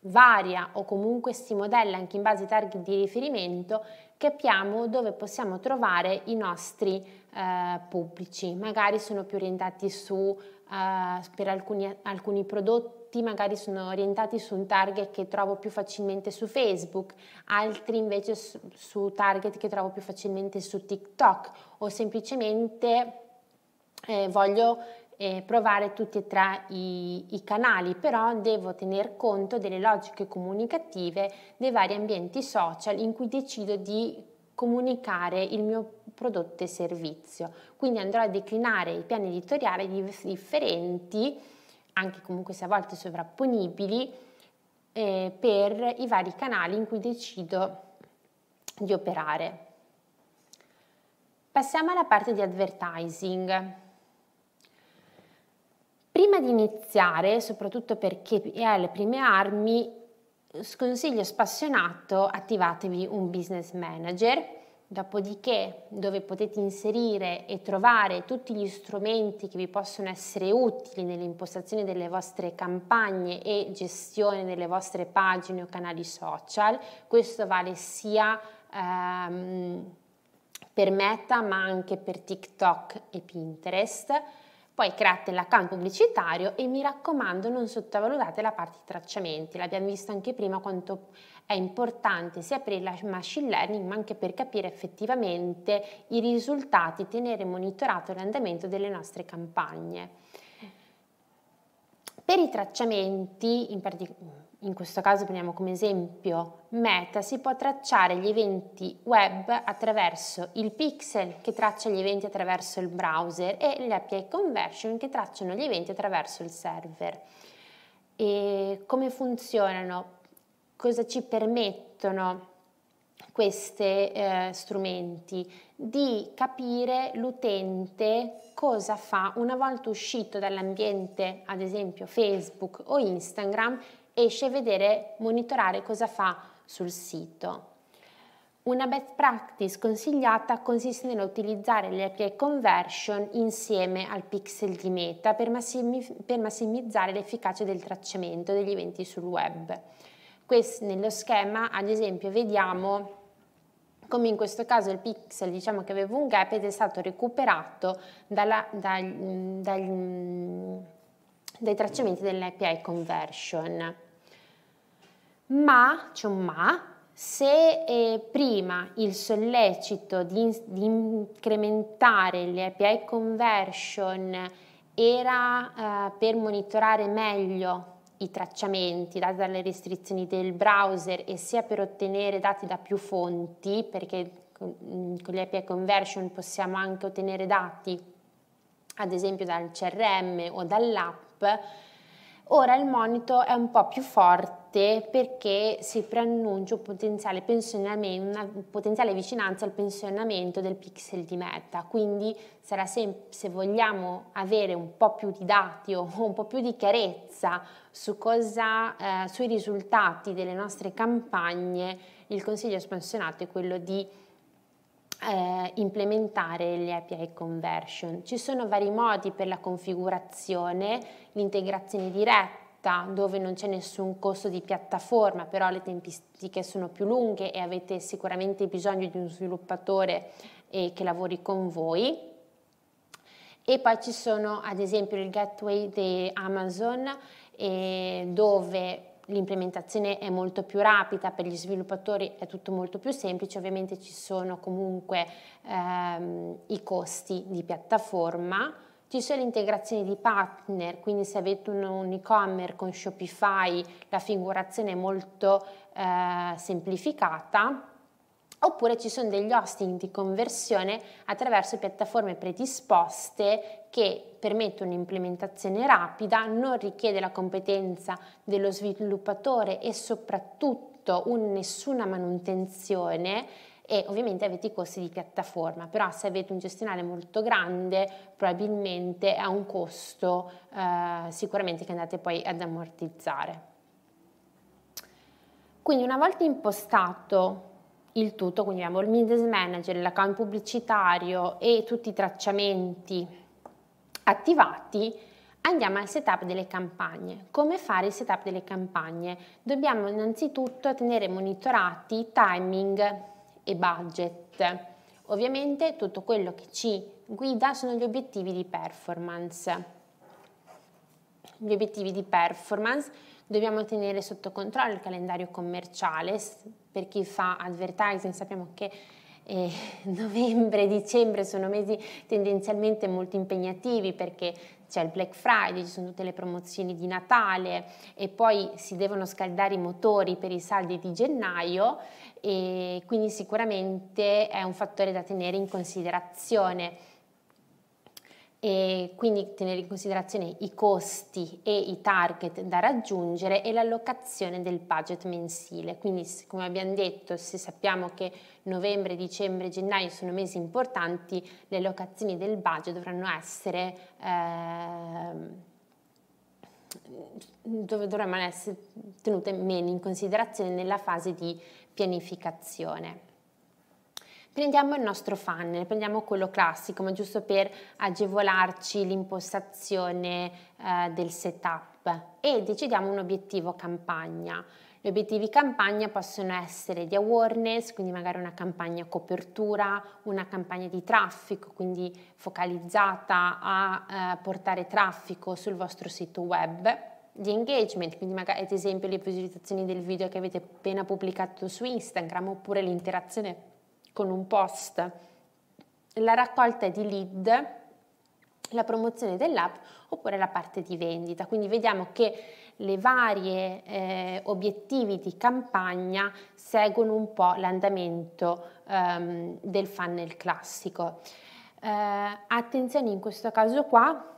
varia o comunque si modella anche in base ai target di riferimento, capiamo dove possiamo trovare i nostri eh, pubblici. Magari sono più orientati su, eh, per alcuni, alcuni prodotti, magari sono orientati su un target che trovo più facilmente su Facebook, altri invece su, su target che trovo più facilmente su TikTok o semplicemente eh, voglio eh, provare tutti e tre i, i, canali, però devo tener conto delle logiche comunicative dei vari ambienti social in cui decido di comunicare il mio prodotto e servizio. Quindi andrò a declinare i piani editoriali differenti anche comunque se a volte sovrapponibili, eh, per i vari canali in cui decido di operare. Passiamo alla parte di advertising. Prima di iniziare, soprattutto per chi è alle prime armi, sconsiglio spassionato attivatevi un business manager dopodiché dove potete inserire e trovare tutti gli strumenti che vi possono essere utili nell'impostazione delle vostre campagne e gestione delle vostre pagine o canali social. Questo vale sia ehm, per Meta ma anche per TikTok e Pinterest. Poi create l'account pubblicitario e mi raccomando non sottovalutate la parte tracciamenti. L'abbiamo visto anche prima quanto è importante sia per il machine learning ma anche per capire effettivamente i risultati, tenere monitorato l'andamento delle nostre campagne. Per i tracciamenti, in particolare in questo caso prendiamo come esempio Meta, si può tracciare gli eventi web attraverso il pixel che traccia gli eventi attraverso il browser e le API conversion che tracciano gli eventi attraverso il server. E come funzionano? Cosa ci permettono questi eh, strumenti? Di capire l'utente cosa fa una volta uscito dall'ambiente, ad esempio Facebook o Instagram, esce a vedere, monitorare cosa fa sul sito. Una best practice consigliata consiste nell'utilizzare le API conversion insieme al pixel di meta per, massimi- per massimizzare l'efficacia del tracciamento degli eventi sul web. Questo nello schema, ad esempio, vediamo come in questo caso il pixel diciamo che aveva un gap ed è stato recuperato dalla, dal, dal, dai tracciamenti dell'API conversion ma, c'è un ma, se eh, prima il sollecito di, di, incrementare le API conversion era eh, per monitorare meglio i tracciamenti dati dalle restrizioni del browser e sia per ottenere dati da più fonti, perché con, con le API conversion possiamo anche ottenere dati ad esempio dal CRM o dall'app, Ora il monito è un po' più forte perché si preannuncia un potenziale, una potenziale vicinanza al pensionamento del pixel di meta, quindi sarà sempre, se vogliamo avere un po' più di dati o un po' più di chiarezza su cosa, eh, sui risultati delle nostre campagne, il consiglio espansionato è quello di eh, implementare le API conversion. Ci sono vari modi per la configurazione, l'integrazione diretta dove non c'è nessun costo di piattaforma, però le tempistiche sono più lunghe e avete sicuramente bisogno di un sviluppatore eh, che lavori con voi. E poi ci sono ad esempio il gateway di Amazon eh, dove l'implementazione è molto più rapida, per gli sviluppatori è tutto molto più semplice, ovviamente ci sono comunque ehm, i costi di piattaforma, ci sono integrazioni di partner, quindi se avete un, un e-commerce con Shopify la figurazione è molto eh, semplificata oppure ci sono degli hosting di conversione attraverso piattaforme predisposte che permettono un'implementazione rapida, non richiede la competenza dello sviluppatore e soprattutto un, nessuna manutenzione e ovviamente avete i costi di piattaforma, però se avete un gestionale molto grande probabilmente ha un costo eh, sicuramente che andate poi ad ammortizzare. Quindi una volta impostato il tutto, quindi abbiamo il Business Manager, l'account pubblicitario e tutti i tracciamenti attivati, andiamo al setup delle campagne. Come fare il setup delle campagne? Dobbiamo innanzitutto tenere monitorati timing e budget. Ovviamente tutto quello che ci guida sono gli obiettivi di performance. Gli obiettivi di performance dobbiamo tenere sotto controllo il calendario commerciale, per chi fa advertising sappiamo che eh, novembre dicembre sono mesi tendenzialmente molto impegnativi perché c'è il Black Friday, ci sono tutte le promozioni di Natale e poi si devono scaldare i motori per i saldi di gennaio e quindi sicuramente è un fattore da tenere in considerazione e quindi tenere in considerazione i costi e i target da raggiungere e l'allocazione del budget mensile. Quindi come abbiamo detto, se sappiamo che novembre, dicembre, gennaio sono mesi importanti, le allocazioni del budget dovranno essere eh, dovranno essere tenute meno in considerazione nella fase di pianificazione. Prendiamo il nostro funnel, prendiamo quello classico, ma giusto per agevolarci l'impostazione eh, del setup e decidiamo un obiettivo campagna. Gli obiettivi campagna possono essere di awareness, quindi magari una campagna copertura, una campagna di traffico, quindi focalizzata a eh, portare traffico sul vostro sito web, di engagement, quindi magari ad esempio le visualizzazioni del video che avete appena pubblicato su Instagram oppure l'interazione con un post, la raccolta di lead, la promozione dell'app oppure la parte di vendita. Quindi vediamo che le varie eh, obiettivi di campagna seguono un po' l'andamento ehm, del funnel classico. Eh, attenzione in questo caso qua,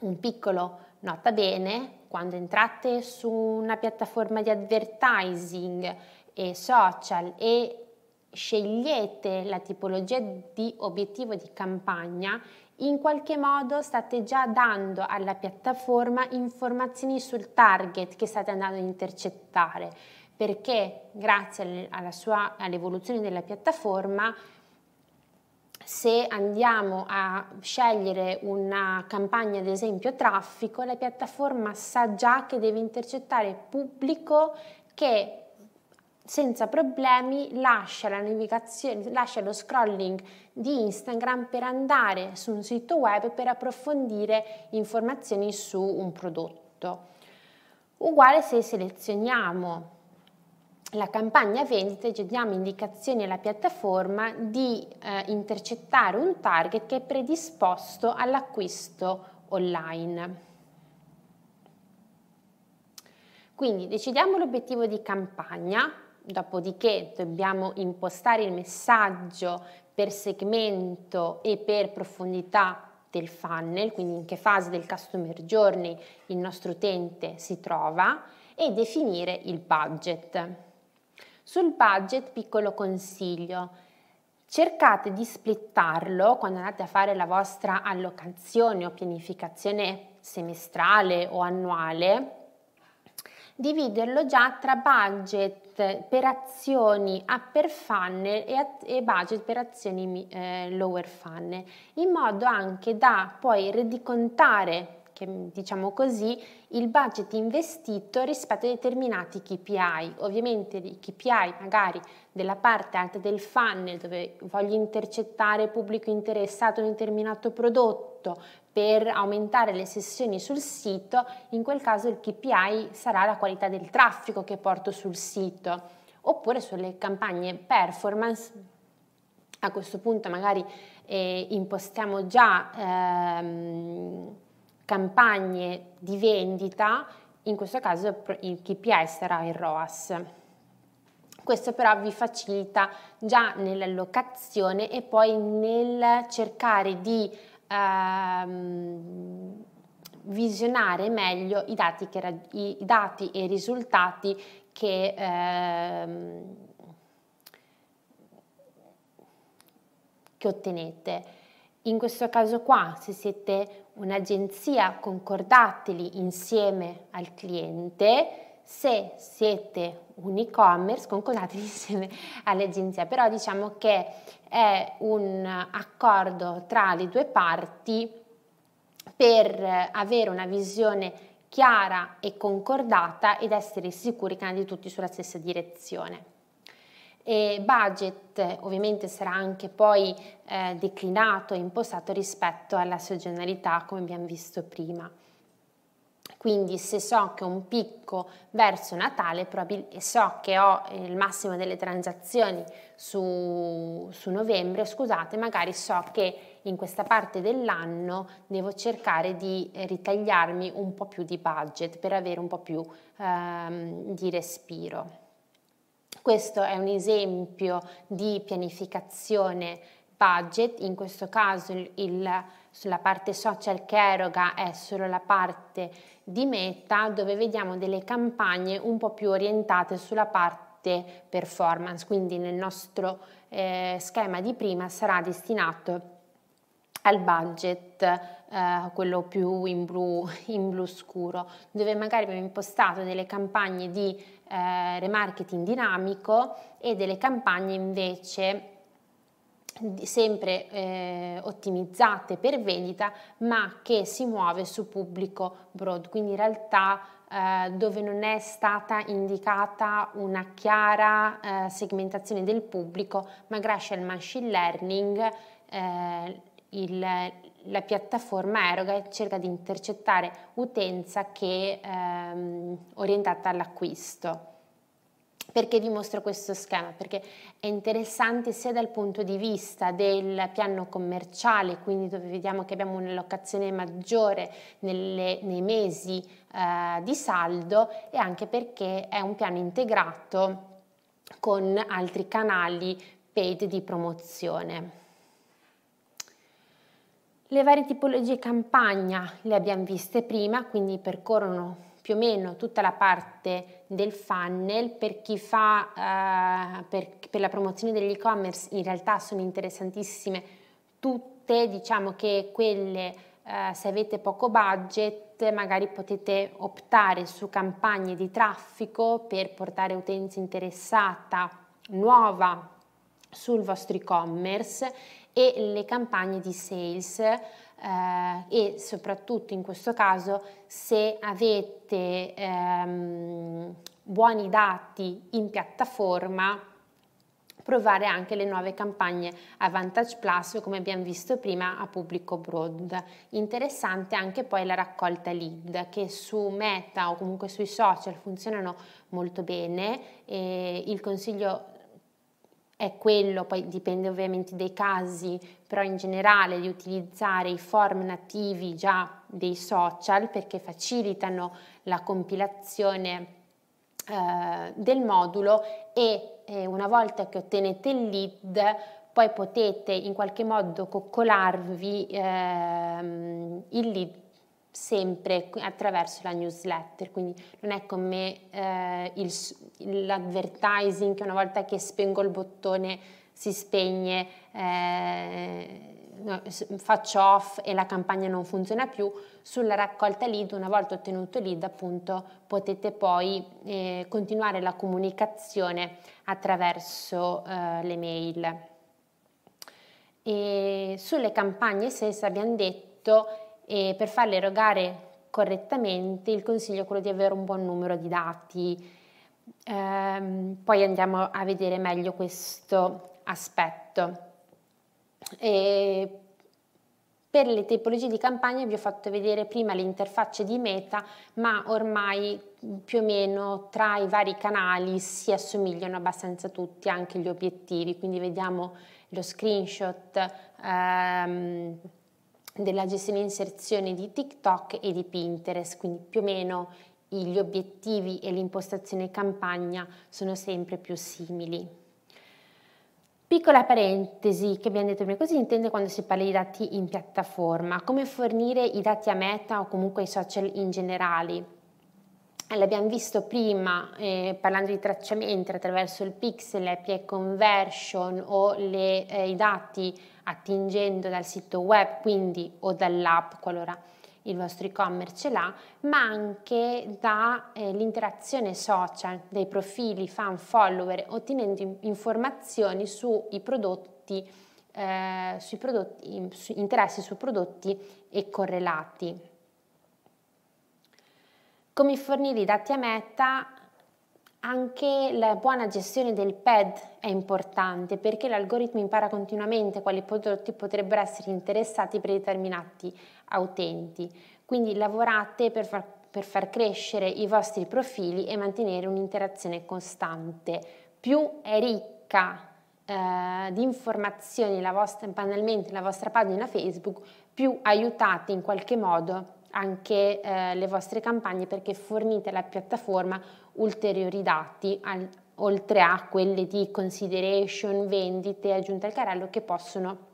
un piccolo nota bene, quando entrate su una piattaforma di advertising e social e scegliete la tipologia di obiettivo di campagna, in qualche modo state già dando alla piattaforma informazioni sul target che state andando ad intercettare, perché grazie all'evoluzione della piattaforma se andiamo a scegliere una campagna, ad esempio traffico, la piattaforma sa già che deve intercettare pubblico che senza problemi lascia la lascia lo scrolling di Instagram per andare su un sito web per approfondire informazioni su un prodotto. Uguale se selezioniamo la campagna vendita e diamo indicazioni alla piattaforma di eh, intercettare un target che è predisposto all'acquisto online. Quindi decidiamo l'obiettivo di campagna, Dopodiché dobbiamo impostare il messaggio per segmento e per profondità del funnel, quindi in che fase del customer journey il nostro utente si trova e definire il budget. Sul budget, piccolo consiglio, cercate di splittarlo quando andate a fare la vostra allocazione o pianificazione semestrale o annuale dividerlo già tra budget per azioni upper funnel e, budget per azioni eh, lower funnel, in modo anche da poi rendicontare diciamo così, il budget investito rispetto a determinati KPI. Ovviamente i KPI magari della parte alta del funnel dove voglio intercettare pubblico interessato a un determinato prodotto per aumentare le sessioni sul sito, in quel caso il KPI sarà la qualità del traffico che porto sul sito. Oppure sulle campagne performance, a questo punto magari eh, impostiamo già ehm, campagne di vendita, in questo caso il KPI sarà il ROAS. Questo però vi facilita già nell'allocazione e poi nel cercare di ehm, visionare meglio i dati, che, i dati, e i risultati che, ehm, che ottenete. In questo caso qua, se siete un'agenzia, concordateli insieme al cliente, se siete un e-commerce, concordateli insieme all'agenzia, però diciamo che è un accordo tra le due parti per avere una visione chiara e concordata ed essere sicuri che andate tutti sulla stessa direzione. E budget ovviamente sarà anche poi eh, declinato e impostato rispetto alla sezionalità come abbiamo visto prima. Quindi se so che ho un picco verso Natale e so che ho il massimo delle transazioni su, su novembre, scusate, magari so che in questa parte dell'anno devo cercare di ritagliarmi un po' più di budget per avere un po' più ehm, di respiro. Questo è un esempio di pianificazione budget, in questo caso il, sulla parte social che eroga è solo la parte di meta dove vediamo delle campagne un po' più orientate sulla parte performance, quindi nel nostro eh, schema di prima sarà destinato al budget, eh, quello più in blu, in blu scuro, dove magari abbiamo impostato delle campagne di eh, remarketing dinamico e delle campagne invece sempre eh, ottimizzate per vendita, ma che si muove su pubblico broad, quindi in realtà eh, dove non è stata indicata una chiara eh, segmentazione del pubblico, ma grazie al machine learning eh, il, la piattaforma eroga e cerca di intercettare utenza che è ehm, orientata all'acquisto. Perché vi mostro questo schema? Perché è interessante sia dal punto di vista del piano commerciale, quindi dove vediamo che abbiamo un'allocazione maggiore nelle, nei mesi eh, di saldo e anche perché è un piano integrato con altri canali paid di promozione. Le varie tipologie campagna le abbiamo viste prima, quindi percorrono più o meno tutta la parte del funnel. Per chi fa, eh, per, per la promozione degli e-commerce in realtà sono interessantissime tutte, diciamo che quelle eh, se avete poco budget magari potete optare su campagne di traffico per portare utenza interessata nuova sul vostro e-commerce e le campagne di sales eh, e soprattutto in questo caso se avete ehm, buoni dati in piattaforma provare anche le nuove campagne a Vantage Plus come abbiamo visto prima a pubblico broad. Interessante anche poi la raccolta lead che su Meta o comunque sui social funzionano molto bene e il consiglio è quello, poi dipende ovviamente dai casi, però in generale di utilizzare i form nativi già dei social perché facilitano la compilazione eh, del modulo e eh, una volta che ottenete il lead poi potete in qualche modo coccolarvi ehm, il lead sempre attraverso la newsletter, quindi non è come eh, il, l'advertising che una volta che spengo il bottone si spegne, eh, faccio off e la campagna non funziona più, sulla raccolta lead una volta ottenuto lead appunto potete poi eh, continuare la comunicazione attraverso eh, le mail. E sulle campagne SES abbiamo detto e per farle erogare correttamente il consiglio è quello di avere un buon numero di dati. Ehm, poi andiamo a vedere meglio questo aspetto. E per le tipologie di campagna vi ho fatto vedere prima le interfacce di Meta, ma ormai più o meno tra i vari canali si assomigliano abbastanza tutti, anche gli obiettivi, quindi vediamo lo screenshot ehm, della gestione inserzione di TikTok e di Pinterest, quindi più o meno gli obiettivi e l'impostazione campagna sono sempre più simili. Piccola parentesi che abbiamo detto prima, cosa si intende quando si parla di dati in piattaforma? Come fornire i dati a Meta o comunque ai social in generale? L'abbiamo visto prima eh, parlando di tracciamento attraverso il pixel, API conversion o le, eh, i dati attingendo dal sito web, quindi o dall'app qualora il vostro e-commerce ce l'ha, ma anche dall'interazione eh, social dei profili fan follower, ottenendo informazioni sui prodotti, eh, sui prodotti, su, interessi su prodotti e correlati. Come fornire i dati a Meta anche la buona gestione del PED è importante perché l'algoritmo impara continuamente quali prodotti potrebbero essere interessati per determinati utenti. Quindi lavorate per far, per far crescere i vostri profili e mantenere un'interazione costante. Più è ricca eh, di informazioni la vostra, banalmente la vostra pagina Facebook, più aiutate in qualche modo anche eh, le vostre campagne perché fornite alla piattaforma ulteriori dati al, oltre a quelle di consideration, vendite, aggiunta al carrello che possono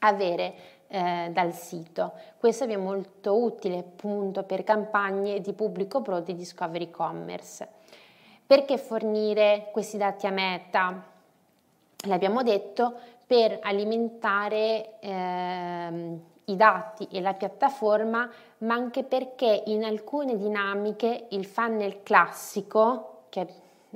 avere eh, dal sito. Questo è molto utile appunto per campagne di pubblico pro di discovery commerce. Perché fornire questi dati a Meta? L'abbiamo detto per alimentare eh, i dati e la piattaforma, ma anche perché in alcune dinamiche il funnel classico, che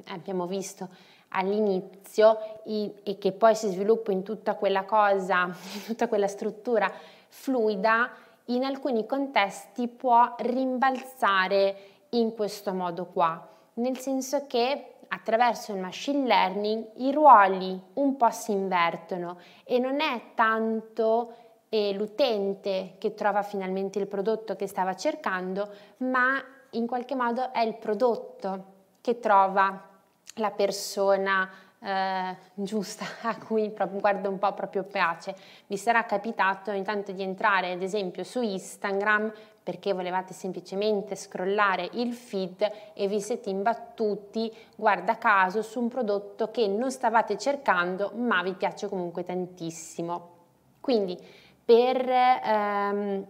abbiamo visto all'inizio e che poi si sviluppa in tutta quella cosa, in tutta quella struttura fluida, in alcuni contesti può rimbalzare in questo modo qua, nel senso che attraverso il machine learning i ruoli un po' si invertono e non è tanto eh, l'utente che trova finalmente il prodotto che stava cercando, ma in qualche modo è il prodotto che trova la persona eh, giusta a cui guarda un po' proprio piace. Vi sarà capitato intanto di entrare ad esempio su Instagram perché volevate semplicemente scrollare il feed e vi siete imbattuti, guarda caso, su un prodotto che non stavate cercando ma vi piace comunque tantissimo. Quindi per ehm,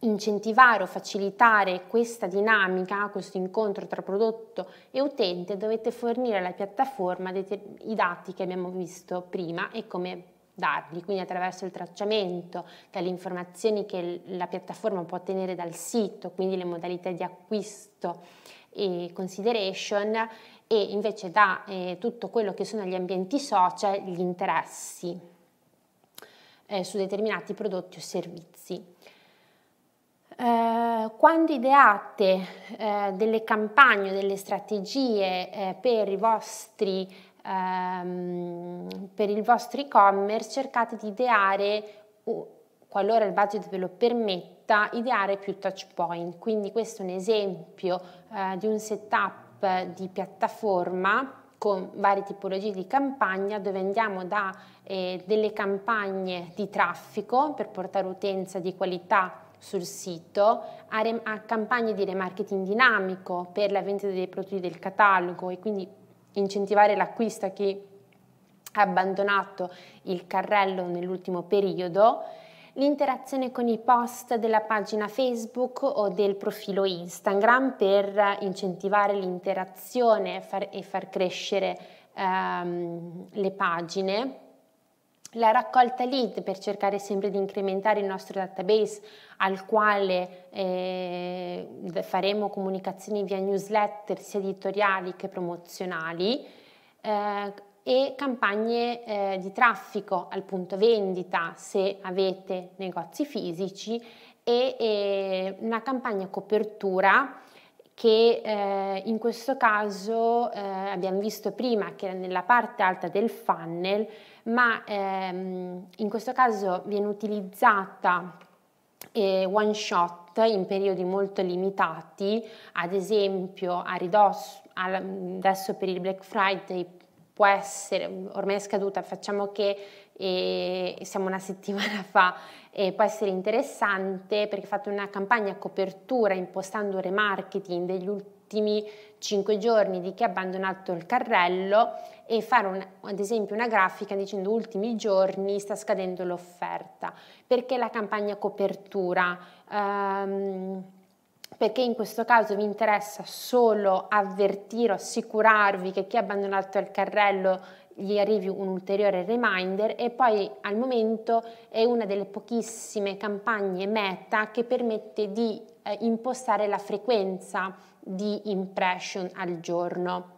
incentivare o facilitare questa dinamica, questo incontro tra prodotto e utente, dovete fornire alla piattaforma i dati che abbiamo visto prima e come darli, quindi attraverso il tracciamento, dalle informazioni che la piattaforma può ottenere dal sito, quindi le modalità di acquisto e consideration e invece da eh, tutto quello che sono gli ambienti social, gli interessi eh, su determinati prodotti o servizi. Eh, quando ideate eh, delle campagne, delle strategie eh, per i vostri ehm, per il vostro e-commerce cercate di ideare, qualora il budget ve lo permetta, ideare più touch point. Quindi questo è un esempio eh, di un setup di piattaforma con varie tipologie di campagna dove andiamo da eh, delle campagne di traffico per portare utenza di qualità sul sito, a, re- a campagne di remarketing dinamico per la vendita dei prodotti del catalogo e quindi incentivare l'acquisto a chi ha abbandonato il carrello nell'ultimo periodo, l'interazione con i post della pagina Facebook o del profilo Instagram per incentivare l'interazione e far crescere ehm, le pagine, la raccolta lead per cercare sempre di incrementare il nostro database al quale eh, faremo comunicazioni via newsletter sia editoriali che promozionali eh, e campagne eh, di traffico al punto vendita se avete negozi fisici e, e una campagna copertura che eh, in questo caso eh, abbiamo visto prima che nella parte alta del funnel, ma ehm, in questo caso viene utilizzata eh, one shot in periodi molto limitati, ad esempio a ridosso, adesso per il Black Friday può essere, ormai è scaduta, facciamo che eh, siamo una settimana fa, eh, può essere interessante perché fate una campagna a copertura impostando remarketing degli ultimi 5 giorni di chi ha abbandonato il carrello e fare un, ad esempio una grafica dicendo ultimi giorni sta scadendo l'offerta. Perché la campagna copertura? Um, perché in questo caso vi interessa solo avvertire assicurarvi che chi ha abbandonato il carrello gli arrivi un ulteriore reminder e poi al momento è una delle pochissime campagne meta che permette di eh, impostare la frequenza di impression al giorno.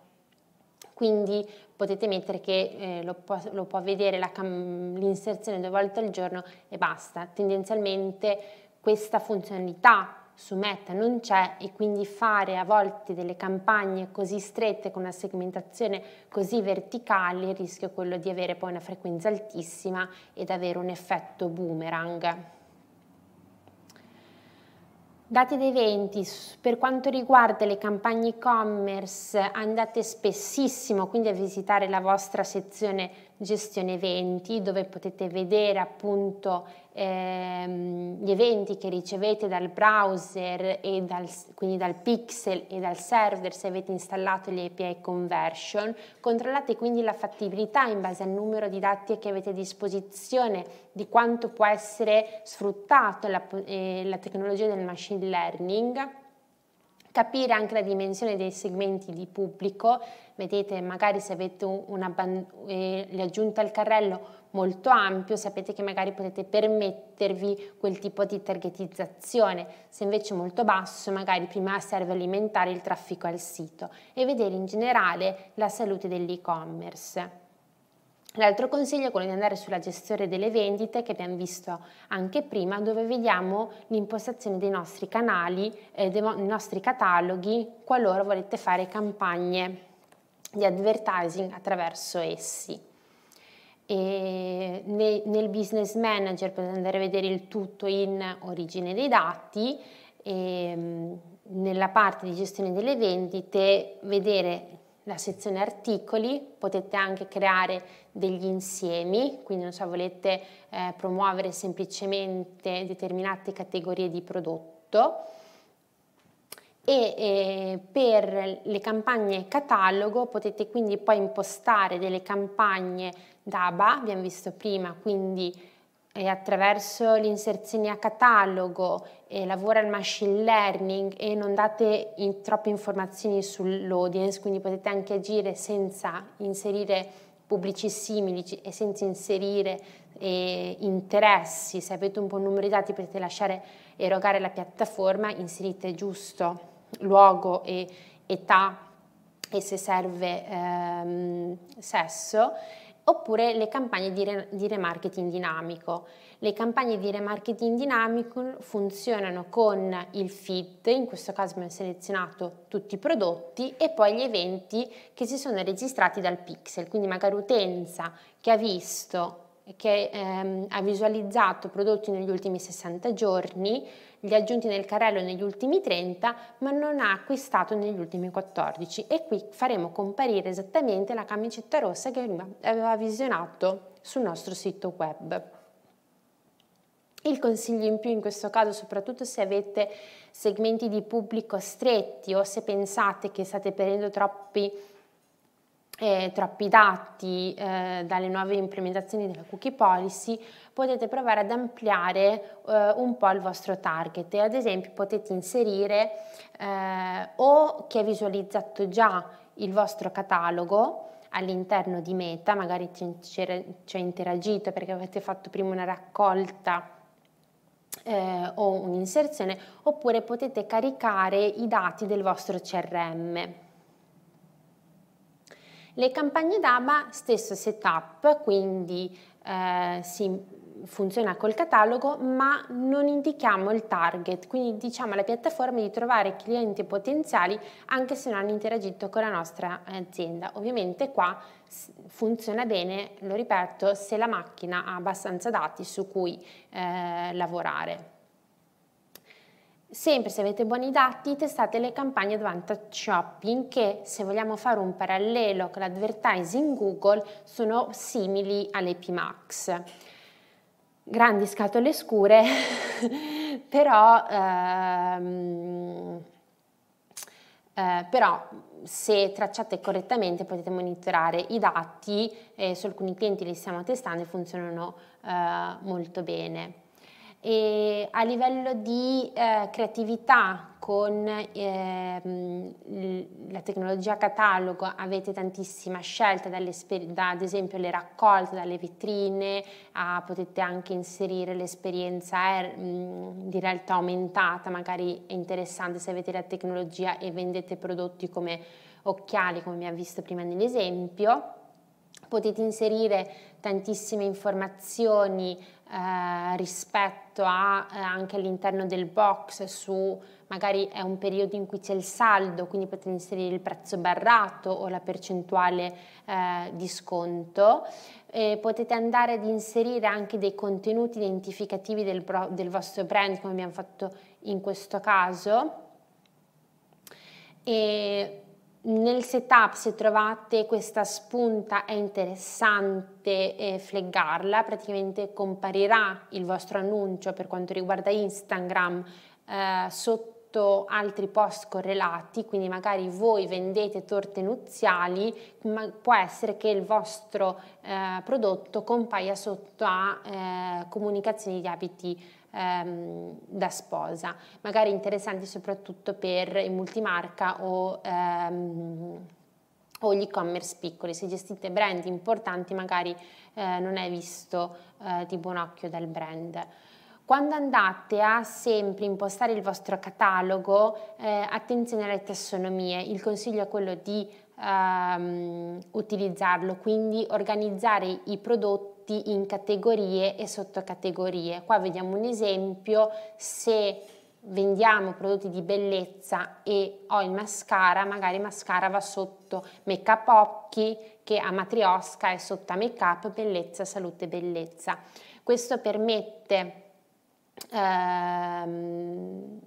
Quindi potete mettere che eh, lo, può, lo, può, vedere l'inserzione due volte al giorno e basta. Tendenzialmente questa funzionalità su Meta non c'è e quindi fare a volte delle campagne così strette con una segmentazione così verticale il rischio è quello di avere poi una frequenza altissima ed avere un effetto boomerang. Dati ed eventi, per quanto riguarda le campagne e-commerce andate spessissimo quindi a visitare la vostra sezione gestione eventi dove potete vedere appunto ehm, gli eventi che ricevete dal browser e dal, quindi dal pixel e dal server se avete installato le API conversion. Controllate quindi la fattibilità in base al numero di dati che avete a disposizione di quanto può essere sfruttato la, eh, la tecnologia del machine learning capire anche la dimensione dei segmenti di pubblico, vedete magari se avete una eh, aggiunta al carrello molto ampio, sapete che magari potete permettervi quel tipo di targetizzazione, se invece è molto basso magari prima serve alimentare il traffico al sito e vedere in generale la salute dell'e-commerce. L'altro consiglio è quello di andare sulla gestione delle vendite che abbiamo visto anche prima dove vediamo l'impostazione dei nostri canali, eh, dei nostri cataloghi qualora volete fare campagne di advertising attraverso essi. E nel business manager potete andare a vedere il tutto in origine dei dati e ehm, nella parte di gestione delle vendite vedere la sezione articoli, potete anche creare degli insiemi, quindi non so, volete eh, promuovere semplicemente determinate categorie di prodotto. E eh, per le campagne catalogo potete quindi poi impostare delle campagne DABA, abbiamo visto prima, quindi eh, attraverso l'inserzione a catalogo lavora il machine learning e non date in, troppe informazioni sull'audience, quindi potete anche agire senza inserire pubblici simili e senza inserire eh, interessi, se avete un buon numero di dati potete lasciare erogare la piattaforma, inserite giusto luogo e età e se serve ehm, sesso oppure le campagne di, re, di remarketing dinamico. Le campagne di remarketing dinamico funzionano con il feed, in questo caso abbiamo selezionato tutti i prodotti e poi gli eventi che si sono registrati dal pixel, quindi magari utenza che ha visto che ehm, ha visualizzato prodotti negli ultimi 60 giorni, li ha aggiunti nel carrello negli ultimi 30, ma non ha acquistato negli ultimi 14 e qui faremo comparire esattamente la camicetta rossa che aveva visionato sul nostro sito web. Il consiglio in più in questo caso, soprattutto se avete segmenti di pubblico stretti o se pensate che state perdendo troppi eh, troppi dati eh, dalle nuove implementazioni della cookie policy, potete provare ad ampliare eh, un po' il vostro target e ad esempio potete inserire eh, o chi ha visualizzato già il vostro catalogo all'interno di Meta, magari ci ha interagito perché avete fatto prima una raccolta eh, o un'inserzione, oppure potete caricare i dati del vostro CRM. Le campagne DAMA, stesso setup, quindi eh, si funziona col catalogo, ma non indichiamo il target, quindi diciamo alla piattaforma di trovare clienti potenziali anche se non hanno interagito con la nostra azienda. Ovviamente qua funziona bene, lo ripeto, se la macchina ha abbastanza dati su cui eh, lavorare. Sempre se avete buoni dati, testate le campagne Advantage Shopping che, se vogliamo fare un parallelo con l'advertising Google, sono simili all'Epimax. Grandi scatole scure, però, ehm, eh, però se tracciate correttamente potete monitorare i dati, eh, su alcuni clienti li stiamo testando e funzionano eh, molto bene. E a livello di eh, creatività con eh, la tecnologia catalogo avete tantissima scelta, da, ad esempio le raccolte, dalle vetrine, a, potete anche inserire l'esperienza eh, di realtà aumentata, magari è interessante se avete la tecnologia e vendete prodotti come occhiali, come abbiamo visto prima nell'esempio. Potete inserire tantissime informazioni eh, rispetto a eh, anche all'interno del box su magari è un periodo in cui c'è il saldo, quindi potete inserire il prezzo barrato o la percentuale eh, di sconto. Eh, potete andare ad inserire anche dei contenuti identificativi del, del vostro brand, come abbiamo fatto in questo caso. E nel setup se trovate questa spunta è interessante eh, flaggarla, praticamente comparirà il vostro annuncio per quanto riguarda Instagram eh, sotto altri post correlati, quindi magari voi vendete torte nuziali, ma può essere che il vostro eh, prodotto compaia sotto a eh, comunicazioni di abiti ehm, da sposa, magari interessanti soprattutto per il multimarca o, ehm, o gli e-commerce piccoli. Se gestite brand importanti magari eh, non è visto eh, di buon occhio dal brand. Quando andate a sempre impostare il vostro catalogo, eh, attenzione alle tassonomie. Il consiglio è quello di ehm, utilizzarlo, quindi organizzare i prodotti in categorie e sottocategorie. Qua vediamo un esempio, se vendiamo prodotti di bellezza e ho il mascara, magari mascara va sotto make up occhi, che a matriosca è sotto a make up, bellezza, salute, bellezza. Questo permette ehm,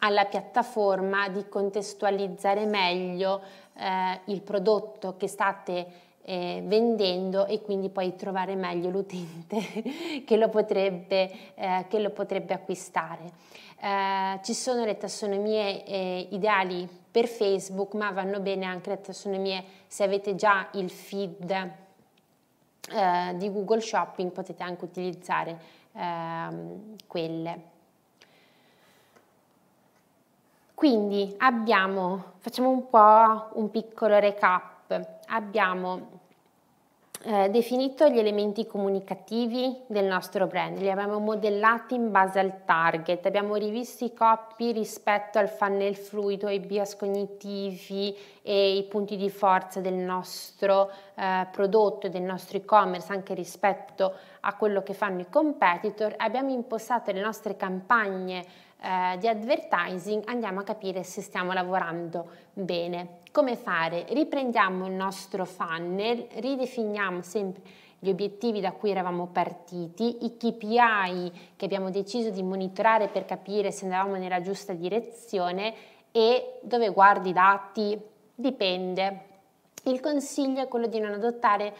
alla piattaforma di contestualizzare meglio eh, il prodotto che state eh, vendendo e quindi poi trovare meglio l'utente che, lo potrebbe, eh, che lo potrebbe acquistare. Eh, ci sono le tassonomie eh, ideali per Facebook, ma vanno bene anche le tassonomie se avete già il feed eh, di Google Shopping, potete anche utilizzare ehm, quelle. Quindi abbiamo, facciamo un po' un piccolo recap, abbiamo eh, definito gli elementi comunicativi del nostro brand, li abbiamo modellati in base al target, abbiamo rivisto i copy rispetto al funnel fluido, i bias cognitivi e i punti di forza del nostro eh, prodotto del nostro e-commerce anche rispetto a quello che fanno i competitor, abbiamo impostato le nostre campagne eh, di advertising, andiamo a capire se stiamo lavorando bene. Come fare? Riprendiamo il nostro funnel, ridefiniamo sempre gli obiettivi da cui eravamo partiti, i KPI che abbiamo deciso di monitorare per capire se andavamo nella giusta direzione e dove guardi i dati dipende. Il consiglio è quello di non adottare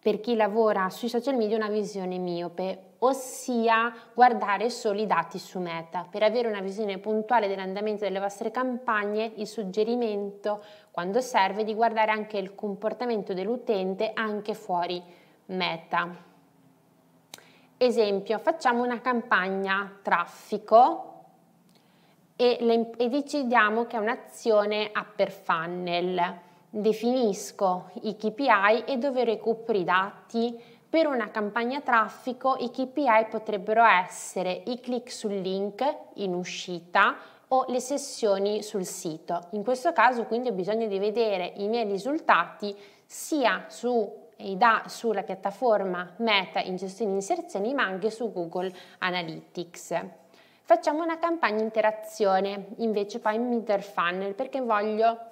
per chi lavora sui social media una visione miope, ossia guardare solo i dati su Meta. Per avere una visione puntuale dell'andamento delle vostre campagne, il suggerimento, quando serve, è di guardare anche il comportamento dell'utente anche fuori Meta. Esempio, facciamo una campagna traffico e, le, e decidiamo che è un'azione upper funnel definisco i KPI e dove recupero i dati. Per una campagna traffico i KPI potrebbero essere i click sul link in uscita o le sessioni sul sito. In questo caso quindi ho bisogno di vedere i miei risultati sia su da, sulla piattaforma Meta in gestione inserzioni ma anche su Google Analytics. Facciamo una campagna interazione invece poi in middle funnel perché voglio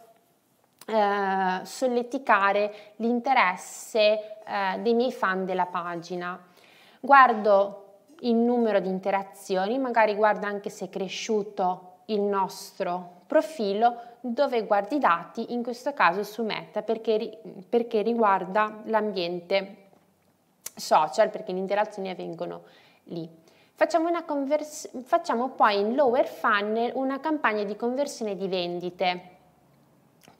eh, solleticare l'interesse eh, dei miei fan della pagina. Guardo il numero di interazioni, magari guardo anche se è cresciuto il nostro profilo, dove guardi i dati, in questo caso su Meta, perché, perché riguarda l'ambiente social, perché le interazioni avvengono lì. Facciamo, facciamo poi in lower funnel una campagna di conversione di vendite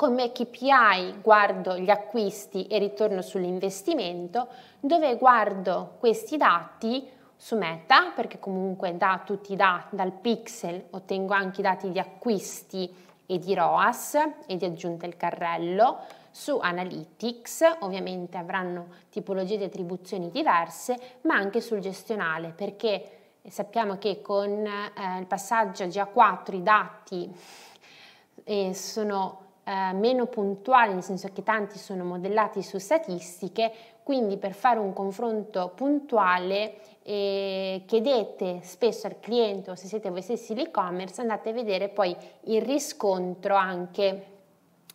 come KPI guardo gli acquisti e ritorno sull'investimento, dove guardo questi dati su Meta, perché comunque da tutti i dati, dal pixel ottengo anche i dati di acquisti e di ROAS e di aggiunta il carrello, su Analytics, ovviamente avranno tipologie di attribuzioni diverse, ma anche sul gestionale, perché sappiamo che con eh, il passaggio a GA4 i dati eh, sono eh, meno puntuali, nel senso che tanti sono modellati su statistiche, quindi per fare un confronto puntuale eh, chiedete spesso al cliente o se siete voi stessi l'e-commerce andate a vedere poi il riscontro anche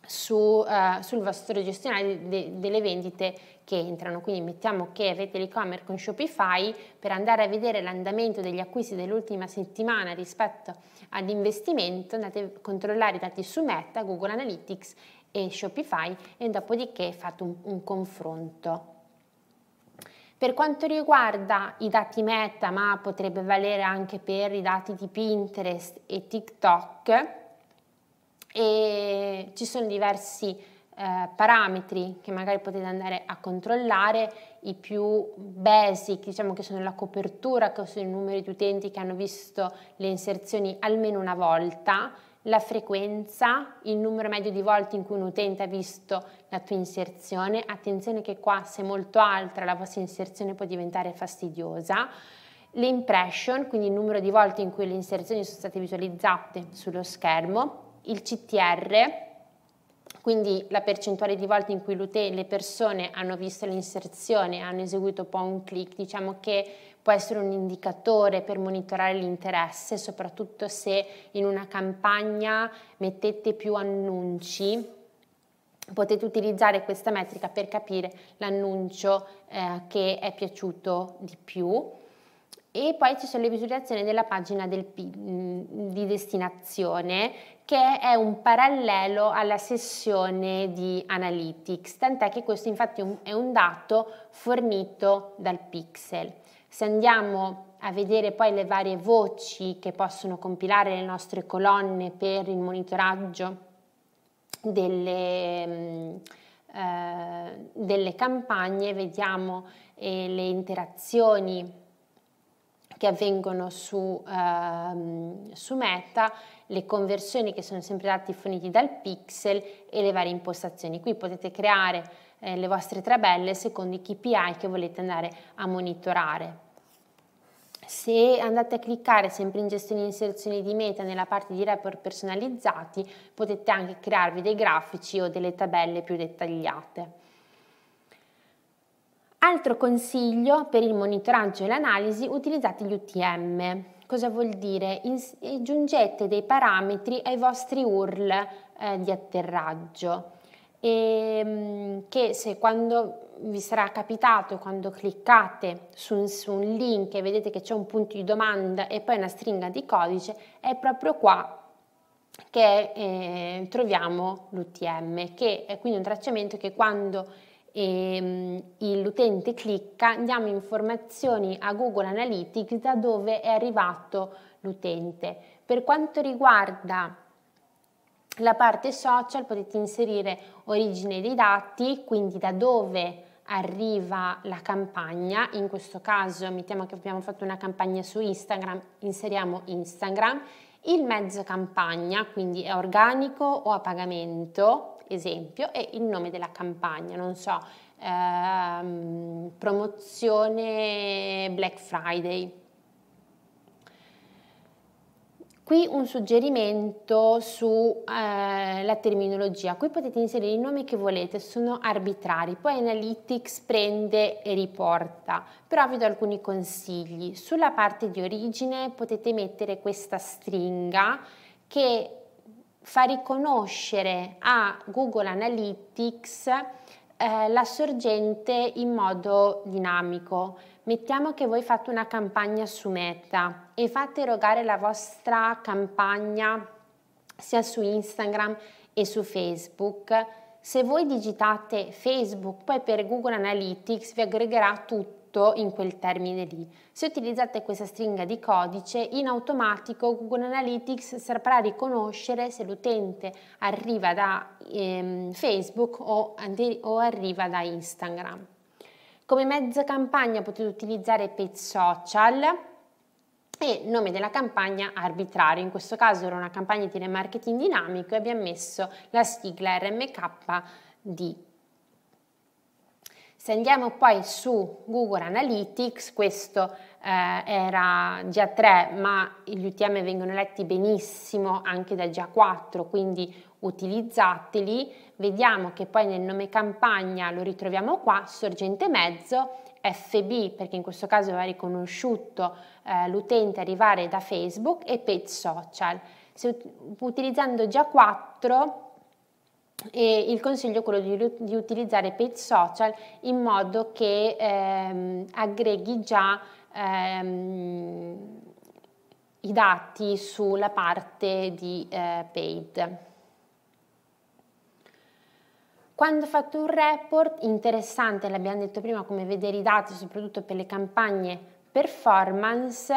su, uh, sul vostro gestionale de- de- delle vendite che entrano. Quindi mettiamo che avete l'e-commerce con Shopify per andare a vedere l'andamento degli acquisti dell'ultima settimana rispetto all'investimento, andate a controllare i dati su Meta, Google Analytics e Shopify e dopodiché fate un, un confronto. Per quanto riguarda i dati Meta, ma potrebbe valere anche per i dati di Pinterest e TikTok, e ci sono diversi eh, parametri che magari potete andare a controllare i più basic, diciamo che sono la copertura, che sono i numeri di utenti che hanno visto le inserzioni almeno una volta, la frequenza, il numero medio di volte in cui un utente ha visto la tua inserzione. Attenzione che qua se molto alta la vostra inserzione può diventare fastidiosa. Le impression, quindi il numero di volte in cui le inserzioni sono state visualizzate sullo schermo. Il CTR, quindi la percentuale di volte in cui le persone hanno visto l'inserzione, hanno eseguito poi un click, diciamo che può essere un indicatore per monitorare l'interesse, soprattutto se in una campagna mettete più annunci. Potete utilizzare questa metrica per capire l'annuncio eh, che è piaciuto di più. E poi ci sono le visualizzazioni della pagina del, di destinazione che è un parallelo alla sessione di Analytics, tant'è che questo infatti è un dato fornito dal pixel. Se andiamo a vedere poi le varie voci che possono compilare le nostre colonne per il monitoraggio delle, eh, delle campagne, vediamo eh, le interazioni che avvengono su, eh, su Meta, le conversioni che sono sempre dati forniti dal pixel e le varie impostazioni. Qui potete creare eh, le vostre tabelle secondo i KPI che volete andare a monitorare. Se andate a cliccare sempre in gestione e inserzioni di meta nella parte di report personalizzati potete anche crearvi dei grafici o delle tabelle più dettagliate. Altro consiglio per il monitoraggio e l'analisi, utilizzate gli UTM. Cosa vuol dire? aggiungete dei parametri ai vostri URL eh, di atterraggio e, ehm, che se quando vi sarà capitato quando cliccate su un, su un link e vedete che c'è un punto di domanda e poi una stringa di codice, è proprio qua che eh, troviamo l'UTM, che è quindi un tracciamento che quando eh, l'utente clicca diamo informazioni a Google Analytics da dove è arrivato l'utente. Per quanto riguarda la parte social potete inserire origine dei dati, quindi da dove arriva la campagna, in questo caso mettiamo che abbiamo fatto una campagna su Instagram, inseriamo Instagram, il mezzo campagna, quindi è organico o a pagamento, esempio, e il nome della campagna, non so, ehm, promozione Black Friday, Qui un suggerimento sulla eh, terminologia, qui potete inserire i nomi che volete, sono arbitrari, poi Analytics prende e riporta, però vi do alcuni consigli. Sulla parte di origine potete mettere questa stringa che fa riconoscere a Google Analytics eh, la sorgente in modo dinamico. Mettiamo che voi fate una campagna su Meta e fate erogare la vostra campagna sia su Instagram e su Facebook. Se voi digitate Facebook, poi per Google Analytics vi aggregherà tutto in quel termine lì. Se utilizzate questa stringa di codice, in automatico Google Analytics saprà riconoscere se l'utente arriva da ehm, Facebook o, o arriva da Instagram. Come mezza campagna potete utilizzare page social e nome della campagna arbitrario. In questo caso era una campagna di remarketing dinamico e abbiamo messo la sigla RMKD. Se andiamo poi su Google Analytics, questo eh, era GA3 ma gli UTM vengono letti benissimo anche da GA4, quindi utilizzateli vediamo che poi nel nome campagna lo ritroviamo qua, sorgente mezzo, FB perché in questo caso aveva riconosciuto eh, l'utente arrivare da Facebook e page social. Se, utilizzando già 4 e il consiglio è quello di, di, utilizzare page social in modo che ehm, aggreghi già ehm, i dati sulla parte di eh, paid. Quando fatto un report, interessante, l'abbiamo detto prima, come vedere i dati, soprattutto per le campagne performance,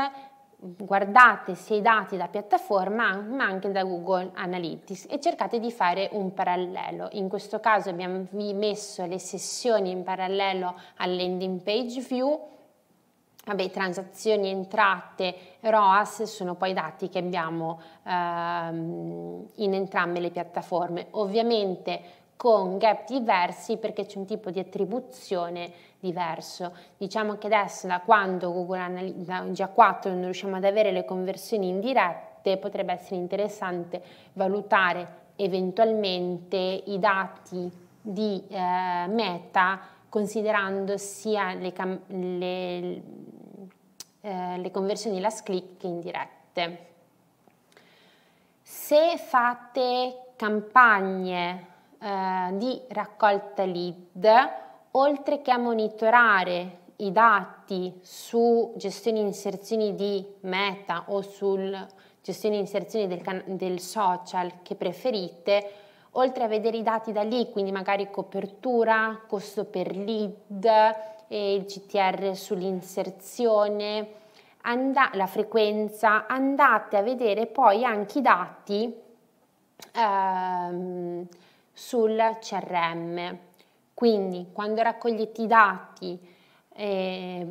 guardate sia i dati da piattaforma ma anche da Google Analytics e cercate di fare un parallelo. In questo caso abbiamo messo le sessioni in parallelo al landing page view. Vabbè, transazioni, entrate, ROAS sono poi dati che abbiamo ehm, in entrambe le piattaforme. Ovviamente con gap diversi perché c'è un tipo di attribuzione diverso. Diciamo che adesso da quando Google Analytics GA4 non riusciamo ad avere le conversioni indirette potrebbe essere interessante valutare eventualmente i dati di eh, meta considerando sia le, le, eh, le conversioni last click che indirette. Se fate campagne eh, di raccolta lead, oltre che a monitorare i dati su gestione inserzioni di meta o sul gestione inserzioni del, del social che preferite, oltre a vedere i dati da lì, quindi magari copertura, costo per lead, il CTR sull'inserzione, la frequenza, andate a vedere poi anche i dati ehm, sul CRM. Quindi quando raccogliete i dati eh,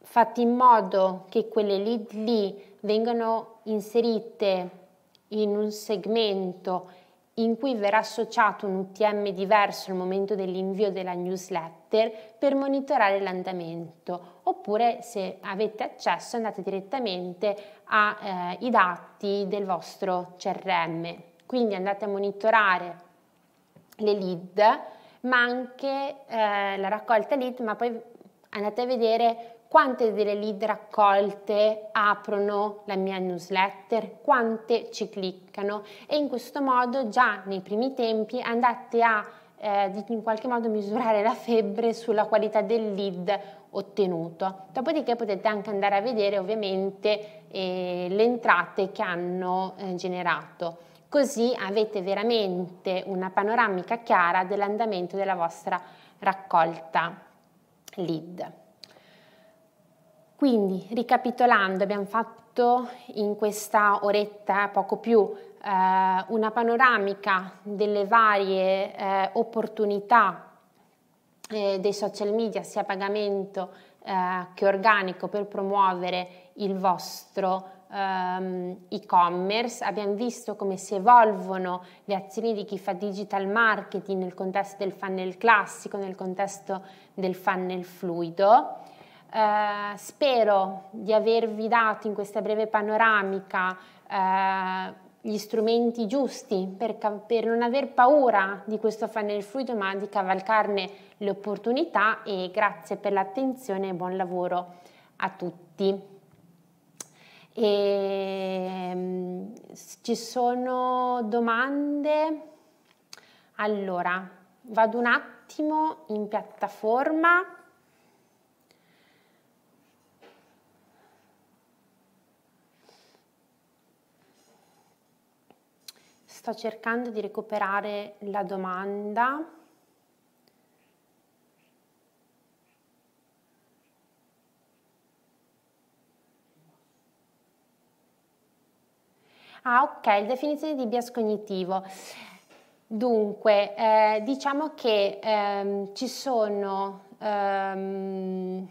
fate in modo che quelle lead lì vengano inserite in un segmento in cui verrà associato un UTM diverso al momento dell'invio della newsletter per monitorare l'andamento oppure se avete accesso andate direttamente ai eh, dati del vostro CRM quindi andate a monitorare le lead, ma anche eh, la raccolta lead, ma poi andate a vedere quante delle lead raccolte aprono la mia newsletter, quante ci cliccano e in questo modo già nei primi tempi andate a eh, in qualche modo misurare la febbre sulla qualità del lead ottenuto. Dopodiché potete anche andare a vedere ovviamente eh, le entrate che hanno eh, generato così avete veramente una panoramica chiara dell'andamento della vostra raccolta lead. Quindi, ricapitolando, abbiamo fatto in questa oretta, poco più, eh, una panoramica delle varie eh, opportunità eh, dei social media, sia a pagamento eh, che organico, per promuovere il vostro um, e-commerce, abbiamo visto come si evolvono le azioni di chi fa digital marketing nel contesto del funnel classico, nel contesto del funnel fluido. Uh, spero di avervi dato in questa breve panoramica uh, gli strumenti giusti per, per, non aver paura di questo funnel fluido ma di cavalcarne le opportunità e grazie per l'attenzione e buon lavoro a tutti. E, um, ci sono domande? Allora, vado un attimo in piattaforma. Sto cercando di recuperare la domanda. Ah, ok, definizione di bias cognitivo. Dunque, eh, diciamo che ehm, ci sono ehm,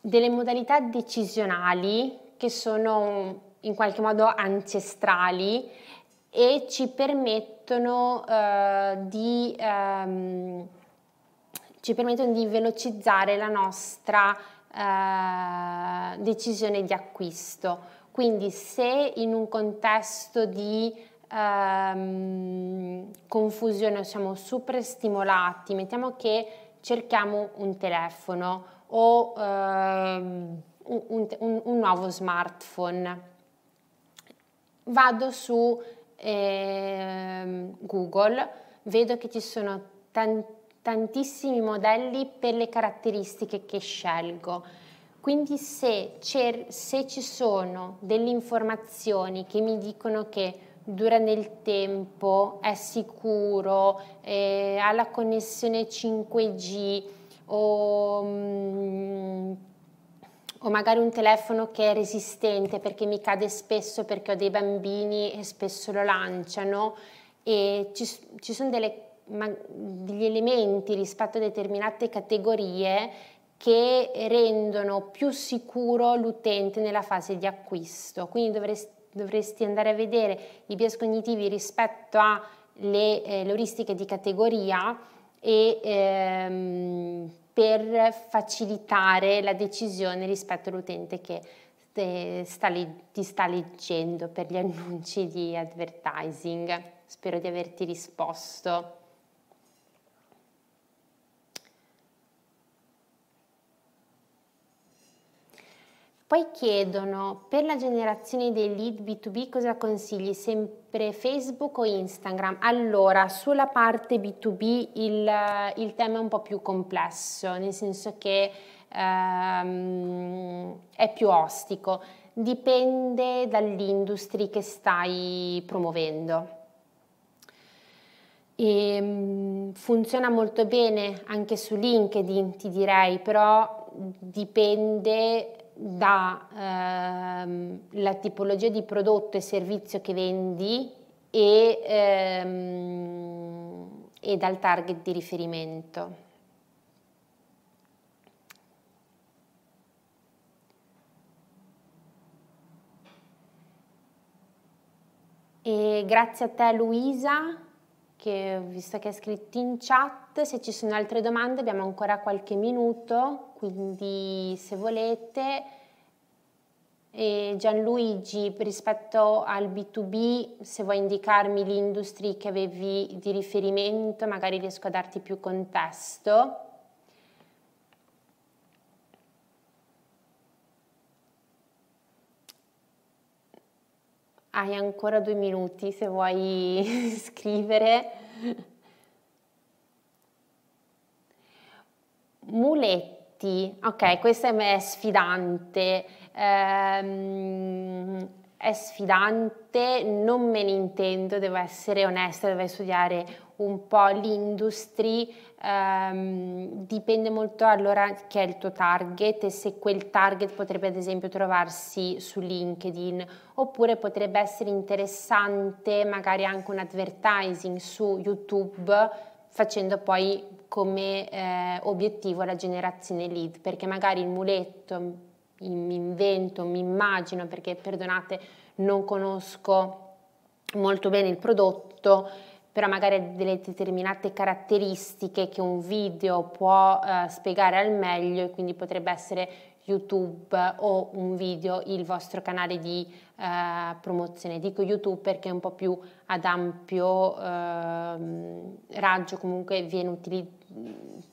delle modalità decisionali che sono in qualche modo ancestrali e ci permettono, eh, di, ehm, ci permettono di velocizzare la nostra eh, decisione di acquisto. Quindi se in un contesto di ehm, confusione siamo super stimolati, mettiamo che cerchiamo un telefono o ehm, un, un, un, nuovo smartphone, vado su eh, Google, vedo che ci sono tan- tantissimi modelli per le caratteristiche che scelgo quindi se, se ci sono delle informazioni che mi dicono che dura nel tempo, è sicuro, eh, ha la connessione 5G o, mm, o magari un telefono che è resistente perché mi cade spesso perché ho dei bambini e spesso lo lanciano e ci, ci sono delle, ma, degli elementi rispetto a determinate categorie che rendono più sicuro l'utente nella fase di acquisto. Quindi dovresti, dovresti andare a vedere i bias cognitivi rispetto alle eh, euristiche di categoria e ehm, per facilitare la decisione rispetto all'utente che te, sta, ti sta leggendo per gli annunci di advertising. Spero di averti risposto. Poi chiedono per la generazione dei lead B2B cosa consigli? Sempre Facebook o Instagram? Allora, sulla parte B2B il, il tema è un po' più complesso, nel senso che ehm, è più ostico, dipende dall'industria che stai promuovendo. E, um, funziona molto bene anche su LinkedIn, ti direi, però dipende dalla ehm, tipologia di prodotto e servizio che vendi e, ehm, e dal target di riferimento. E grazie a te Luisa, che visto che hai scritto in chat, se ci sono altre domande abbiamo ancora qualche minuto quindi se volete e Gianluigi rispetto al B2B se vuoi indicarmi l'industria che avevi di riferimento magari riesco a darti più contesto hai ancora due minuti se vuoi scrivere. Muletto tutti, ok, questo è sfidante, ehm, è sfidante, non me ne intendo, devo essere onesta, devo studiare un po' l'industria, ehm, dipende molto allora che è il tuo target e se quel target potrebbe ad esempio trovarsi su LinkedIn oppure potrebbe essere interessante magari anche un advertising su YouTube facendo poi come eh, obiettivo la generazione lead, perché magari il muletto mi invento, mi immagino, perché perdonate, non conosco molto bene il prodotto, però magari delle determinate caratteristiche che un video può eh, spiegare al meglio e quindi potrebbe essere YouTube o un video il vostro canale di eh, promozione. Dico YouTube perché è un po' più ad ampio eh, raggio, comunque viene utilizzato,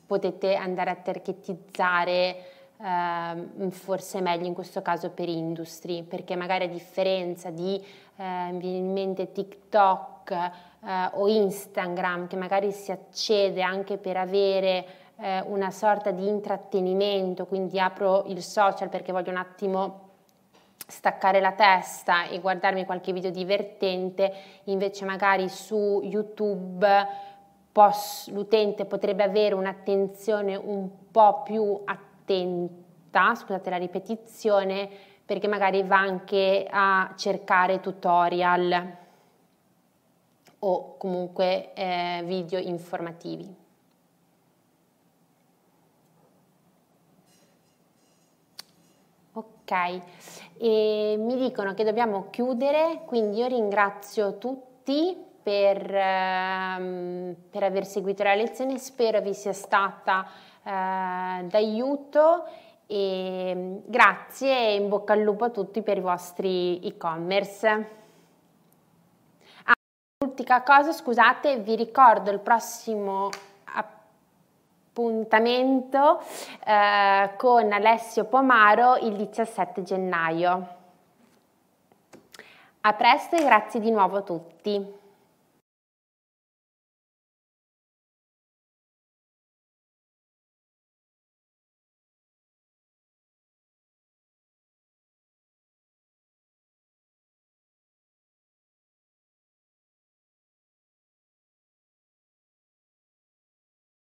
potete andare a targetizzare eh, forse meglio in questo caso per industry, perché magari a differenza di, eh, in mente TikTok eh, o Instagram, che magari si accede anche per avere eh, una sorta di intrattenimento, quindi apro il social perché voglio un attimo staccare la testa e guardarmi qualche video divertente, invece magari su YouTube l'utente potrebbe avere un'attenzione un po' più attenta, scusate la ripetizione, perché magari va anche a cercare tutorial o comunque eh, video informativi. Ok, e mi dicono che dobbiamo chiudere, quindi io ringrazio tutti per, ehm, per aver seguito la lezione, spero vi sia stata eh, d'aiuto e grazie e in bocca al lupo a tutti per i vostri e-commerce. Ah, l'ultima cosa, scusate, vi ricordo il prossimo appuntamento eh, con Alessio Pomaro il 17 gennaio. A presto e grazie di nuovo a tutti.